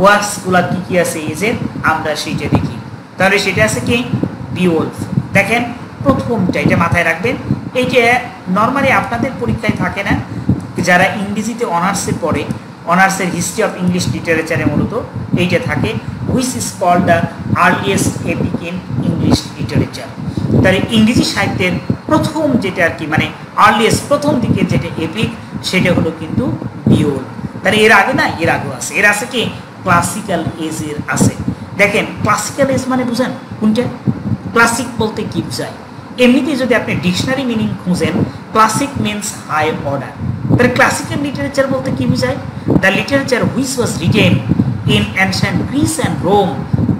ওয়ার্কসগুলো কি কি আছে? যে আমরা সেইটা দেখি। তাহলে সেটা আছে কি? বিওলফ দেখেন, প্রথমটা এটা মাথায় রাখবেন। এইটা নর্মালি আপনাদের পরীক্ষায় থাকে না, যারা ইংরেজিতে অনার্সে পড়ে অনার্সের হিস্ট্রি অফ ইংলিশ লিটারেচারে মূলত এইটা থাকে which is call the earliest epic in English literature তাহলে ইংরেজি সাহিত্যের প্রথম যেটা আর কি মানে আর্লিয়েস্ট প্রথম দিকের যেটা এপিক সেটা হলো কিন্তু বিওল। তাহলে এর আগে না, এর আগেও আছে। এর আছে কি? ক্লাসিক্যাল এজের আছে। দেখেন ক্লাসিক্যাল এজ মানে বুঝেন, কোনটা? ক্লাসিক বলতে কি বোঝায়? এমনিতে যদি আপনি ডিকশনারি মিনিং খুঁজেন ক্লাসিক মিনস হাই অর্ডার তাহলে ক্লাসিক্যাল লিটারেচার বলতে কি বোঝায়? The literature which was written in ancient Greece and Rome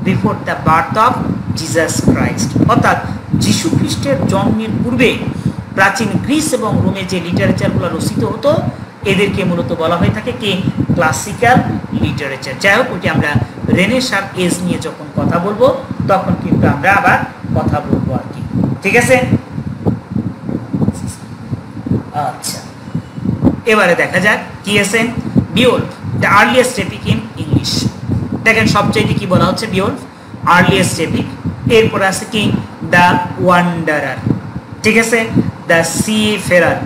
before the birth of Jesus Christ অর্থাৎ যীশু খ্রিস্টের জন্মের পূর্বে প্রাচীন গ্রিস এবং রোমে যে লিটারেচারগুলো রচিত হতো, এদেরকে মূলত বলা হয়ে থাকে কি? ক্লাসিক্যাল লিটারেচার যাই হোক ওটি আমরা রেনেসার এজ নিয়ে যখন কথা বলব, তখন কিন্তু আমরা আবার কথা বলব আর কি। ঠিক আছে? আচ্ছা। এবারে দেখা যাক, কি আছে? Beowulf the earliest epic in English দেখেন, সবচাইতে কি বলা হচ্ছে বিওল আর্লিয়েস্ট এপিক এরপর আছে কি? দ্য ওয়ান্ডারার ঠিক আছে? দ্য সি ফেরার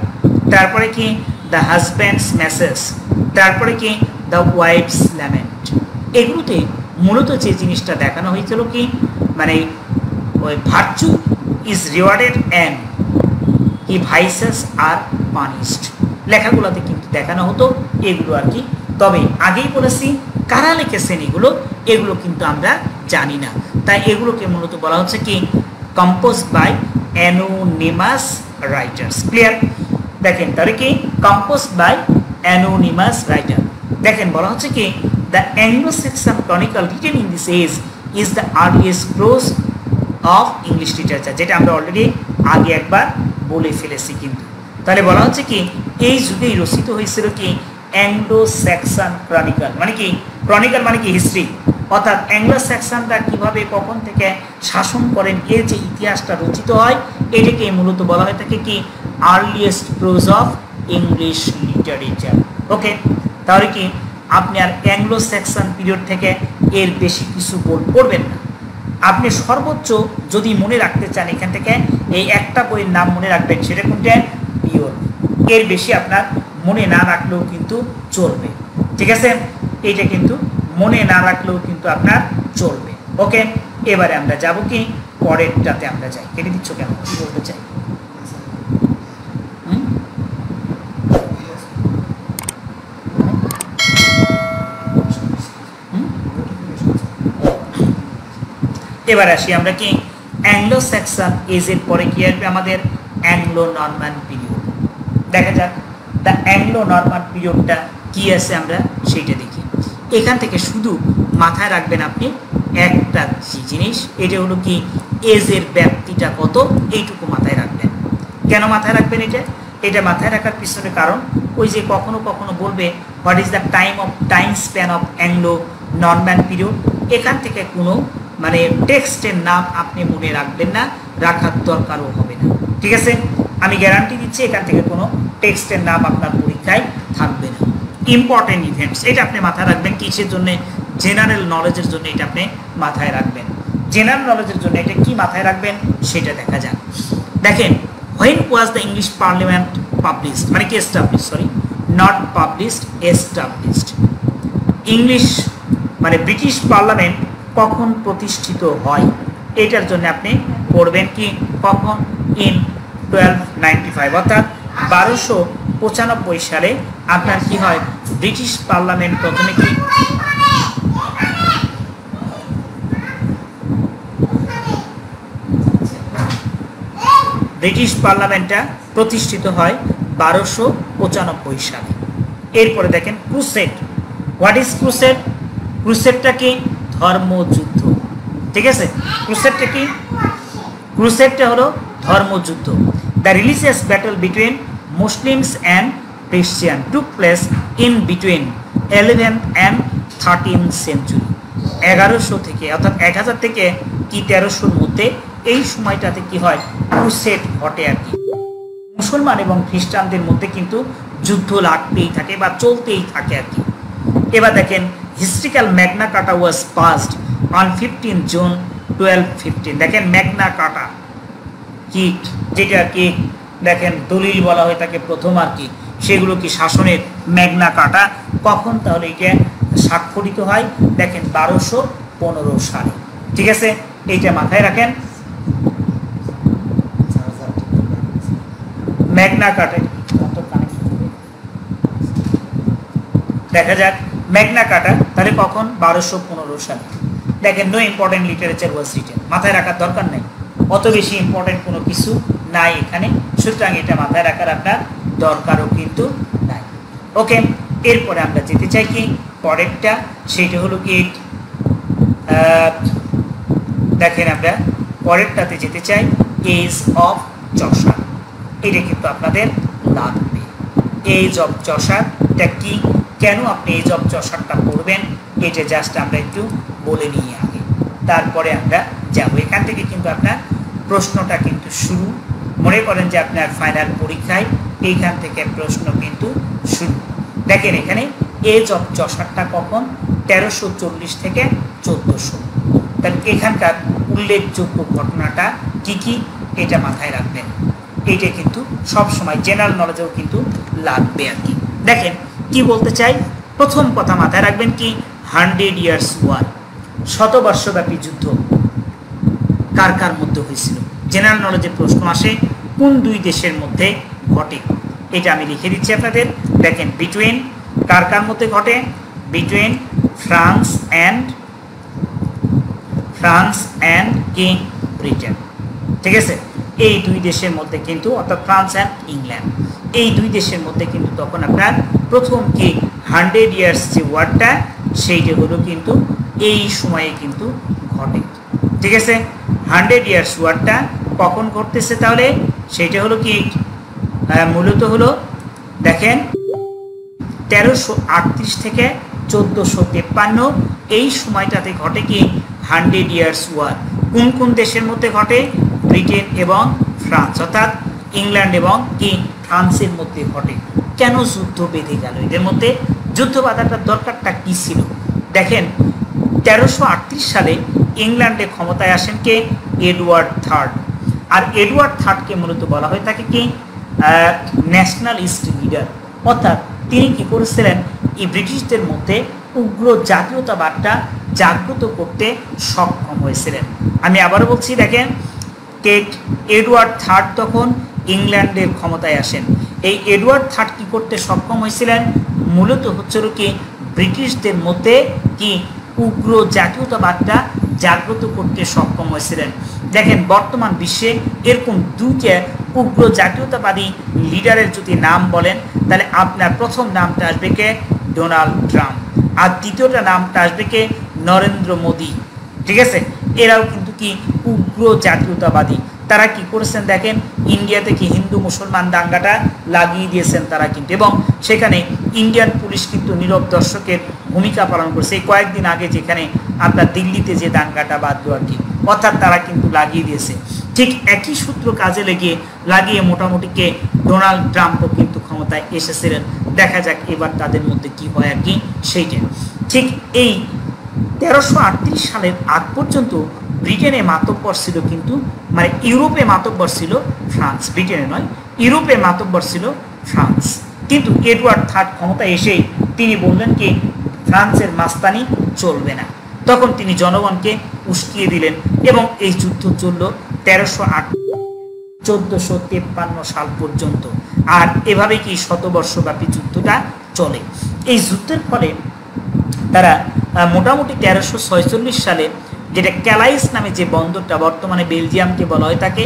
তারপরে কি? দ্য হাজব্যান্ডস মেসেজ তারপরে কি? দ্য ওয়াইফস ল্যামেন্ট এগুলোতে মূলত যে জিনিসটা দেখানো হয়েছিল কি? মানে ওই ভার্চু ইজ রিওয়ার্ডেড অ্যান্ড ই ভাইসেস আর পানিশড লেখাগুলোতে কিন্তু দেখানো হতো এগুলো আর কি। তবে আগেই বলেছি, কারা লিখেছেন এগুলো? এগুলো কিন্তু আমরা জানি না। তাই এগুলোকে মূলত বলা হচ্ছে কি? Compose by anonymous writers clear দেখেন তাহলে কি? কম্পোজ বাই অ্যানোনিমাস রাইটার দেখেন, বলা হচ্ছে কি the Anglo Saxon chronicle written in this age is the earliest close of English literature যেটা আমরা অলরেডি আগে একবার বলে ফেলেছি কিন্তু। তাহলে বলা হচ্ছে কি, এই যুগেই রচিত হয়েছিল কি অ্যাংলো স্যাকসন ক্রনিকল মানে কি ক্রনিকল মানে কি হিস্ট্রি অর্থাৎ অ্যাংলো স্যাকসনরা কীভাবে কখন থেকে শাসন করেন এর যে ইতিহাসটা রচিত হয় এটাকে মূলত বলা হয়ে থাকে কি earliest prose of English literature okay তাহলে কি? আপনি আর অ্যাংলো স্যাকসন পিরিয়ড থেকে এর বেশি কিছু বই পড়বেন না। আপনি সর্বোচ্চ যদি মনে রাখতে চান এখান থেকে, এই একটা বইয়ের নাম মনে রাখবেন, সেটা কোনটা? পিওর এর বেশি আপনার মনে না রাখলেও কিন্তু চলবে। ঠিক আছে? এইটা কিন্তু মনে না রাখলেও কিন্তু আপনার চলবে। ওকে এবারে আমরা যাব কি? পরেরটাতে আমরা যাই। কেটে দিচ্ছ কেন? বলতে চাই? এবার আসি আমরা কি? অ্যাংলো স্যাকসন এজের পরে কি আসবে আমাদের? অ্যাংলো নর্মান পিরিয়ড দেখা যাক দ্য অ্যাংলো নর্মান পিরিয়ডটা কি আছে আমরা সেইটা দেখি। এখান থেকে শুধু মাথায় রাখবেন আপনি একটা জিনিস, এটা হলো কি এজের ব্যাপ্তিটা কত, এইটুকু মাথায় রাখবেন। কেন মাথায় রাখবেন এটা? এটা মাথায় রাখার পিছনে কারণ, ওই যে কখনো কখনো বলবে what is the time of time span of Anglo Norman period এখান থেকে কোনো মানে টেক্সটের নাম আপনি মনে রাখবেন না, রাখার দরকারও হবে না। ঠিক আছে? আমি গ্যারান্টি দিচ্ছি এখান থেকে কোনো টেক্সটের নাম আপনার পরীক্ষায় থাকবে না। ইম্পর্টেন্ট ইভেন্টস এটা আপনি মাথায় রাখবেন কিসের জন্য? জেনারেল নলেজের জন্য এটা আপনি মাথায় রাখবেন। জেনারেল নলেজের জন্য এটা কি মাথায় রাখবেন? সেটা দেখা যাক। দেখেন when was the English parliament published মানে কি establish sorry not published established English মানে ব্রিটিশ পার্লামেন্ট কখন প্রতিষ্ঠিত হয়? এটার জন্য আপনি পড়বেন কি? কখন? ইন টুয়েলভ নাইনটি ফাইভ অর্থাৎ বারোশো পঁচানব্বই সালে আপনার কি হয়? ব্রিটিশ পার্লামেন্ট প্রথমে কি? ব্রিটিশ পার্লামেন্টটা প্রতিষ্ঠিত হয় বারোশো পঁচানব্বই সালে। এরপরে দেখেন ক্রুসেট হোয়াট ইজ ক্রুসেট ক্রুসেটটা কি? ধর্মযুদ্ধ। ঠিক আছে? ক্রুসেটটা কি? ক্রুসেটটা হলো ধর্মযুদ্ধ। The religious battle between Muslims and Christian took place in between eleventh and thirteen century এগারোশো থেকে, অর্থাৎ এক হাজার থেকে কি তেরোশোর মধ্যে এই সময়টাতে কি হয়? ক্রুসেট ঘটে আর কি। মুসলমান এবং খ্রিস্টানদের মধ্যে কিন্তু যুদ্ধ লাগতেই থাকে বা চলতেই থাকে আর কি। এবার দেখেন Magna Carta was passed on fifteen June twelve fifteen দেখেন ম্যাগনা কাটা কি? যেটা কি? দেখেন দলিল বলা হয়ে থাকে প্রথম আর কি। সেগুলো কি শাসনের ম্যাগনা কাটা? কখন তাহলে এটা স্বাক্ষরিত হয়? দেখেন বারোশো পনেরো সালে। ঠিক আছে? এইটা মাথায় রাখেন। ম্যাগনা কাটে। দেখা যাক। ম্যাগনা কাটা, তাহলে কখন? বারোশো পনেরো সালে। দেখেন no important literature was written মাথায় রাখার দরকার নেই। অত বেশি ইম্পর্টেন্ট কোনো কিছু নাই এখানে। সুতরাং এটা মাথায় রাখার আপনার দরকারও কিন্তু নাই। ওকে, এরপরে আমরা যেতে চাই কি? পরেরটা সেইটা হলো কি? দেখেন আমরা পরেরটাতে যেতে চাই। এজ অফ চষার এটা কিন্তু আপনাদের লাগবে। এজ অফ চষারটা কি? কেন আপনি এজ জব চষারটা করবেন? এটা জাস্ট আমরা একটু বলে নিই আগে। তারপরে আমরা যাব। এখান থেকে কিন্তু আপনার প্রশ্নটা কিন্তু শুরু। মনে করেন যে আপনার ফাইনাল পরীক্ষায় এইখান থেকে প্রশ্ন কিন্তু শুরু। দেখেন এখানে এজ অফ চষারটা কখন? তেরোশো চল্লিশ থেকে চোদ্দোশো। তাহলে এখানকার উল্লেখযোগ্য ঘটনাটা কি কি? এটা মাথায় রাখবেন। এইটা কিন্তু সব সময় জেনারেল নলেজেও কিন্তু লাগবে আর কি। দেখেন বলতে চাই? প্রথম কথা মাথায় রাখবেন কি, হান্ড্রেড ইয়ার্স ওয়ার, শতবর্ষব্যাপী যুদ্ধ কার কার মধ্যে হয়েছিল? জেনারেল নলেজের প্রশ্ন আসে, কোন দুই দেশের মধ্যে ঘটে? এটা আমি লিখে দিচ্ছি আপনাদের। দেখেন বিটুইন কার কার মধ্যে ঘটে? Between France and France and king Britain ঠিক আছে? এই দুই দেশের মধ্যে কিন্তু, অর্থাৎ ফ্রান্স অ্যান্ড ইংল্যান্ড এই দুই দেশের মধ্যে কিন্তু তখন আপনার প্রথম কি হান্ড্রেড ইয়ার্স যে ওয়ার্ডটা সেইটা হলো কিন্তু এই সময়ে কিন্তু ঘটে। ঠিক আছে? হান্ড্রেড ইয়ার্স ওয়ার্ডটা কখন ঘটতেছে তাহলে? সেইটা হলো কি? মূলত হলো দেখেন, তেরোশো আটত্রিশ থেকে চোদ্দোশো তেপ্পান্ন, এই সময়টাতে ঘটে কি? Hundred years war. কোন কোন দেশের মধ্যে ঘটে? ব্রিটেন এবং ফ্রান্স, অর্থাৎ ইংল্যান্ড এবং কি? ফ্রান্সের মধ্যে ঘটে। কেন যুদ্ধ বেঁধে গেল? এদের মধ্যে যুদ্ধ বাধাটার দরকারটা কী ছিল? দেখেন, তেরোশো সালে ইংল্যান্ডে ক্ষমতায় আসেন কে? Edward third. আর এডওয়ার্ড থার্ডকে মূলত বলা হয়ে থাকে কি? Nationalist leader. অর্থাৎ তিনি কি করেছিলেন? এই ব্রিটিশদের মধ্যে উগ্র জাতীয়তাবাদটা জাগ্রত করতে সক্ষম হয়েছিলেন। আমি আবারও বলছি, দেখেন, কে? এডওয়ার্ড থার্ড তখন ইংল্যান্ডের ক্ষমতায় আসেন। এই এডওয়ার্ড থার্ড কি করতে সক্ষম হয়েছিলেন? মূলত হচ্ছিল কি, ব্রিটিশদের মধ্যে কি, উগ্র জাতীয়তাবাদটা জাগ্রত করতে সক্ষম হয়েছিলেন। দেখেন, বর্তমান বিশ্বে এরকম দুইটা উগ্র জাতীয়তাবাদী লিডারের যদি নাম বলেন, তাহলে আপনার প্রথম নামটা আসবে কে? Donald Trump. আর দ্বিতীয়টা নামটা আসবে কে? নরেন্দ্র মোদী। ঠিক আছে? এরাও কিন্তু কি, উগ্র জাতীয়তাবাদী। তারা কি করেছেন দেখেন? ইন্ডিয়াতে কি হিন্দু মুসলমান দাঙ্গাটা লাগিয়ে দিয়েছেন তারা কিন্তু। এবং সেখানে ইন্ডিয়ান পুলিশ কিন্তু নীরব দর্শকের ভূমিকা পালন করছে। এই কয়েকদিন আগে যেখানে আপনার দিল্লিতে যে দাঙ্গাটা বাঁধলো আর কি অর্থাৎ তারা কিন্তু লাগিয়ে দিয়েছে। ঠিক একই সূত্র কাজে লেগে লাগিয়ে মোটামুটিকে ডোনাল্ড ট্রাম্পও কিন্তু ক্ষমতায় এসেছিলেন। দেখা যাক এবার তাদের মধ্যে কি হয় আর কি, সেইটা। ঠিক এই তেরোশো সালের আগ পর্যন্ত ব্রিটেনে মাতব্বর ছিল কিন্তু মানে ইউরোপে মাতব্বর ছিল ফ্রান্স, ব্রিটেনে নয়, ইউরোপে মাতব্বর ছিল ফ্রান্স। কিন্তু এডওয়ার্ড থার্ড ক্ষমতায় এসেই তিনি বললেন কি, ফ্রান্সের মাস্তানি চলবে না। তখন তিনি জনগণকে উস্কিয়ে দিলেন এবং এই যুদ্ধ চলল তেরোশো আট চোদ্দশো তেপ্পান্ন সাল পর্যন্ত। আর এভাবে কি শতবর্ষব্যাপী যুদ্ধটা চলে? এই যুদ্ধের ফলে তারা মোটামুটি তেরোশো সালে যেটা ক্যালাইস নামে যে বন্দরটা বর্তমানে বেলজিয়ামকে বলা হয় থাকে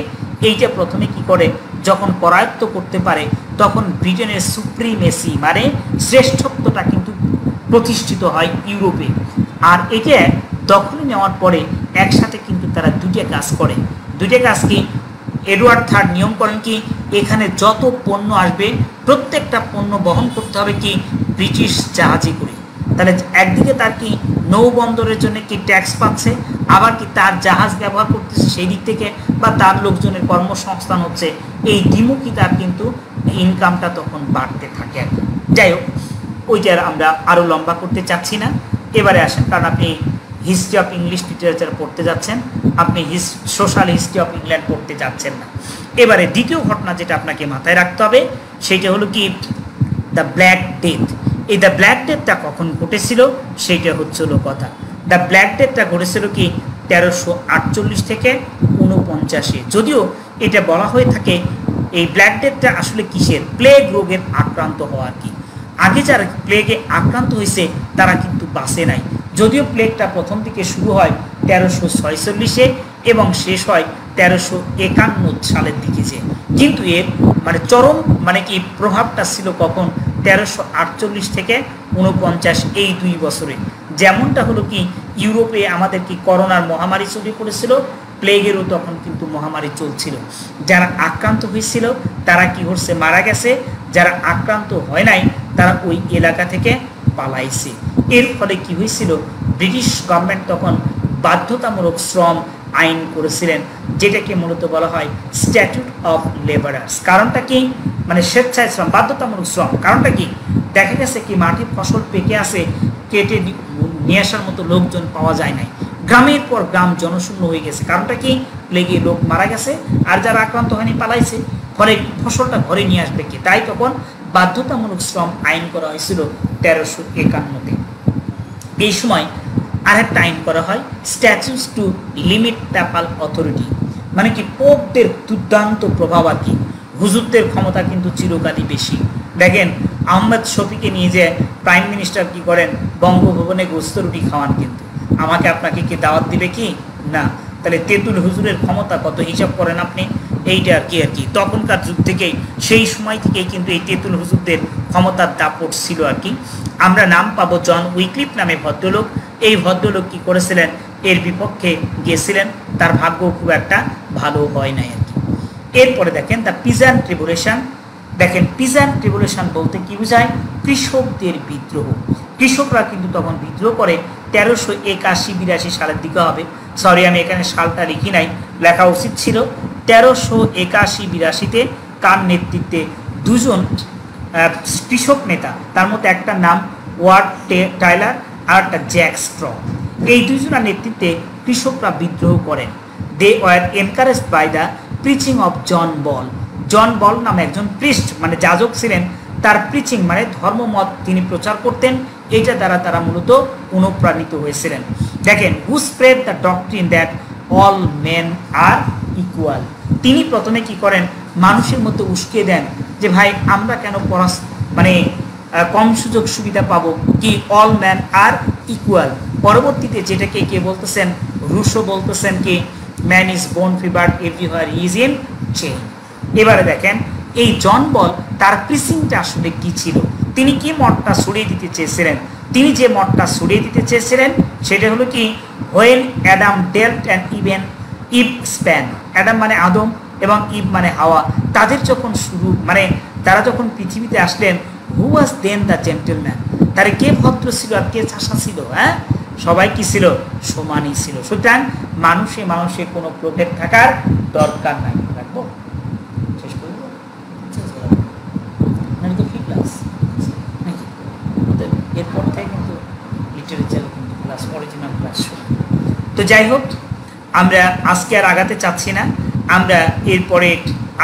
এইটা প্রথমে কি করে? যখন করায়ত্ত করতে পারে, তখন ব্রিটেনের সুপ্রিমেসি মানে শ্রেষ্ঠত্বটা কিন্তু প্রতিষ্ঠিত হয় ইউরোপে। আর এটা দখলে নেওয়ার পরে একসাথে কিন্তু তারা দুইটা কাজ করে। দুইটা কাজ কি? এডওয়ার্ড থার্ড নিয়ম করেন কি, এখানে যত পণ্য আসবে, প্রত্যেকটা পণ্য বহন করতে হবে কি? ব্রিটিশ জাহাজে করে। তাহলে একদিকে তার কি? নৌবন্দরের জন্য কি ট্যাক্স পাচ্ছে? আবার কি তার জাহাজ ব্যবহার করতেছে সেই দিক থেকে বা তার লোকজনের কর্মসংস্থান হচ্ছে, এই দ্বিমুখী তার কিন্তু ইনকামটা তখন বাড়তে থাকে আর যাই হোক ওইটার আমরা আরও লম্বা করতে চাচ্ছি না। এবারে আসেন, কারণ আপনি হিস্ট্রি অফ ইংলিশ লিটারেচার পড়তে যাচ্ছেন, আপনি his social history of England পড়তে যাচ্ছেন না। এবারে দ্বিতীয় ঘটনা যেটা আপনাকে মাথায় রাখতে হবে সেইটা হলো কি দ্য ব্ল্যাক ডেথ এই দ্য ব্ল্যাক ডেথটা কখন ঘটেছিল সেইটা হচ্ছিল কথা। দ্য ব্ল্যাক ডেথটা ঘটেছিল কি তেরোশো আটচল্লিশ থেকে উনপঞ্চাশে যদিও এটা বলা হয়ে থাকে, এই ব্ল্যাক ডেথটা আসলে কিসের? প্লেগ রোগের আক্রান্ত হওয়া আর কি। আগে যারা প্লেগে আক্রান্ত হয়েছে, তারা কিন্তু বাসে নাই। যদিও প্লেগটা প্রথম থেকে শুরু হয় তেরোশো ছয়চল্লিশে এবং শেষ হয় তেরোশো একান্ন সালের দিকে যে। কিন্তু এর মানে চরম মানে কি প্রভাবটা ছিল কখন? তেরোশো আটচল্লিশ থেকে উনপঞ্চাশ এই দুই বছরে। যেমনটা হলো কি, ইউরোপে আমাদের কি করোনার মহামারী ছড়িয়ে পড়েছিল প্লেগেরও তখন কিন্তু মহামারী চলছিল। যারা আক্রান্ত হয়েছিল, তারা কি হচ্ছে, মারা গেছে। যারা আক্রান্ত হয় নাই, তারা ওই এলাকা থেকে পালাইছে। এর ফলে কি হয়েছিল, ব্রিটিশ গভর্নমেন্ট তখন বাধ্যতামূলক শ্রম আইন করেছিলেন, যেটাকে মূলত বলা হয় স্ট্যাটুট অফ লেবারার্স কারণটা কি? মানে স্বেচ্ছায় শ্রম, বাধ্যতামূলক শ্রম। কারণটা কি? দেখা গেছে কি, মাটির ফসল পেকে আসে কেটে নিয়ে আসার মতো লোকজন পাওয়া যায় নাই। গ্রামের পর গ্রাম জনশূন্য হয়ে গেছে। কারণটা কি? লেগে লোক মারা গেছে আর যারা আক্রান্ত হয়নি পালাইছে। ঘরে ফসলটা ঘরে নিয়ে আসবে কি? তাই তখন বাধ্যতামূলক শ্রম আইন করা হয়েছিল তেরোশো একান্নতে। এই সময় আরেকটা আইন করা হয় statutes to limit papal authority মানে কি, পোপদের দুর্দান্ত প্রভাব আর কি। হুজুরদের ক্ষমতা কিন্তু চিরকালই বেশি। দেখেন, আহমেদ শফিকে নিয়ে যে প্রাইম মিনিস্টার কি করেন? বঙ্গভবনে গোস্ত রুটি খাওয়ান কিন্তু। আমাকে আপনাকে কি দাওয়াত দিবে কি? না। তাহলে তেঁতুল হুজুরের ক্ষমতা কত হিসাব করেন আপনি? এইটা আর কি আর কি। তখনকার যুগ থেকেই, সেই সময় থেকেই কিন্তু এই তেঁতুল হুজুরদের ক্ষমতার দাপট ছিল আর কি। আমরা নাম পাবো জন উইক্লিপ নামে ভদ্রলোক। এই ভদ্রলোক কি করেছিলেন? এর বিপক্ষে গিয়েছিলেন তার ভাগ্য খুব একটা ভালো হয় নাই আর কি। এরপরে দেখেন দ্য পিজান ট্রিবুলেশন দেখেন পিজান ট্রিবুলেশন বলতে কি বোঝায়? কৃষকদের বিদ্রোহ। কৃষকরা কিন্তু তখন বিদ্রোহ করে, তেরোশো একাশি, বিরাশি সালের দিকে হবে। সরি আমি এখানে সালটা লিখি নাই, লেখা উচিত ছিল। তেরোশো একাশি, বিরাশিতে কার নেতৃত্বে? দুজন কৃষক নেতা। তার মধ্যে একটা নাম ওয়ার্ড টাইলার, আর একটা জ্যাক স্ট্র। এই দুজনের নেতৃত্বে কৃষকরা বিদ্রোহ করেন। They were encourage by the preaching of John Ball John Ball নামে একজন প্রিস্ট মানে যাজক ছিলেন, তার প্রিচিং মানে ধর্মমত তিনি প্রচার করতেন, এইটা দ্বারা তারা মূলত অনুপ্রাণিত হয়েছিলেন। দেখেন who spread the doctrine that all men are equal তিনি প্রথমে কি করেন? মানুষের মধ্যে উস্কিয়ে দেন যে, ভাই, আমরা কেন পড়াশ মানে কম সুযোগ সুবিধা পাবো কি অল ম্যান আর ইকুয়াল পরবর্তীতে যেটাকে কে বলতেছেন? রুশো বলতেছেন কি? Man is born free everywhere is in chain এবারে দেখেন, এই জন বল তার প্রিসিংটা আসলে কি ছিল? তিনি কি মঠটা সরিয়ে দিতে চেয়েছিলেন? তিনি যে মঠটা সরিয়ে দিতে চেয়েছিলেন, সেটা হলো কি? When Adam delved and even Eve span Adam মানে আদম এবং ইভ মানে হাওয়া। তাদের যখন শুরু মানে তারা যখন পৃথিবীতে আসলেন হু ওয়াজ দেন দ্য জেন্টেলম্যান তারা কে ভদ্র ছিল আর কে চাষা ছিল হ্যাঁ? সবাই কি ছিল? সমানই ছিল। সুতরাং মানুষে মানুষে কোনো প্রভেদ থাকার দরকার নাই। রাখব। শেষ করব? এরপর থেকে কিন্তু লিটারেচার কিন্তু ক্লাস অরিজিনাল ক্লাস তো যাই হোক, আমরা আজকে আর আগাতে চাচ্ছি না। আমরা এরপরে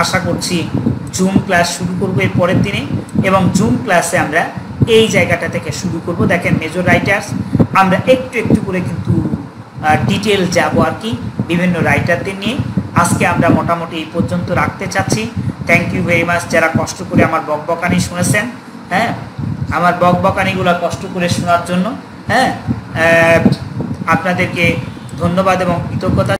আশা করছি জুম ক্লাস শুরু করব এর পরের দিনে এবং জুম ক্লাসে আমরা এই জায়গাটা থেকে শুরু করব। দেখেন মেজর রাইটার্স আমরা একটু একটু করে কিন্তু ডিটেল যাব আর কি বিভিন্ন রাইটারদের নিয়ে। আজকে আমরা মোটামুটি এই পর্যন্ত রাখতে চাচ্ছি। থ্যাংক ইউ ভেরি মাচ যারা কষ্ট করে আমার বকবকানি শুনেছেন হ্যাঁ? আমার বকবকানিগুলো কষ্ট করে শোনার জন্য হ্যাঁ? আপনাদেরকে ধন্যবাদ এবং কৃতজ্ঞতা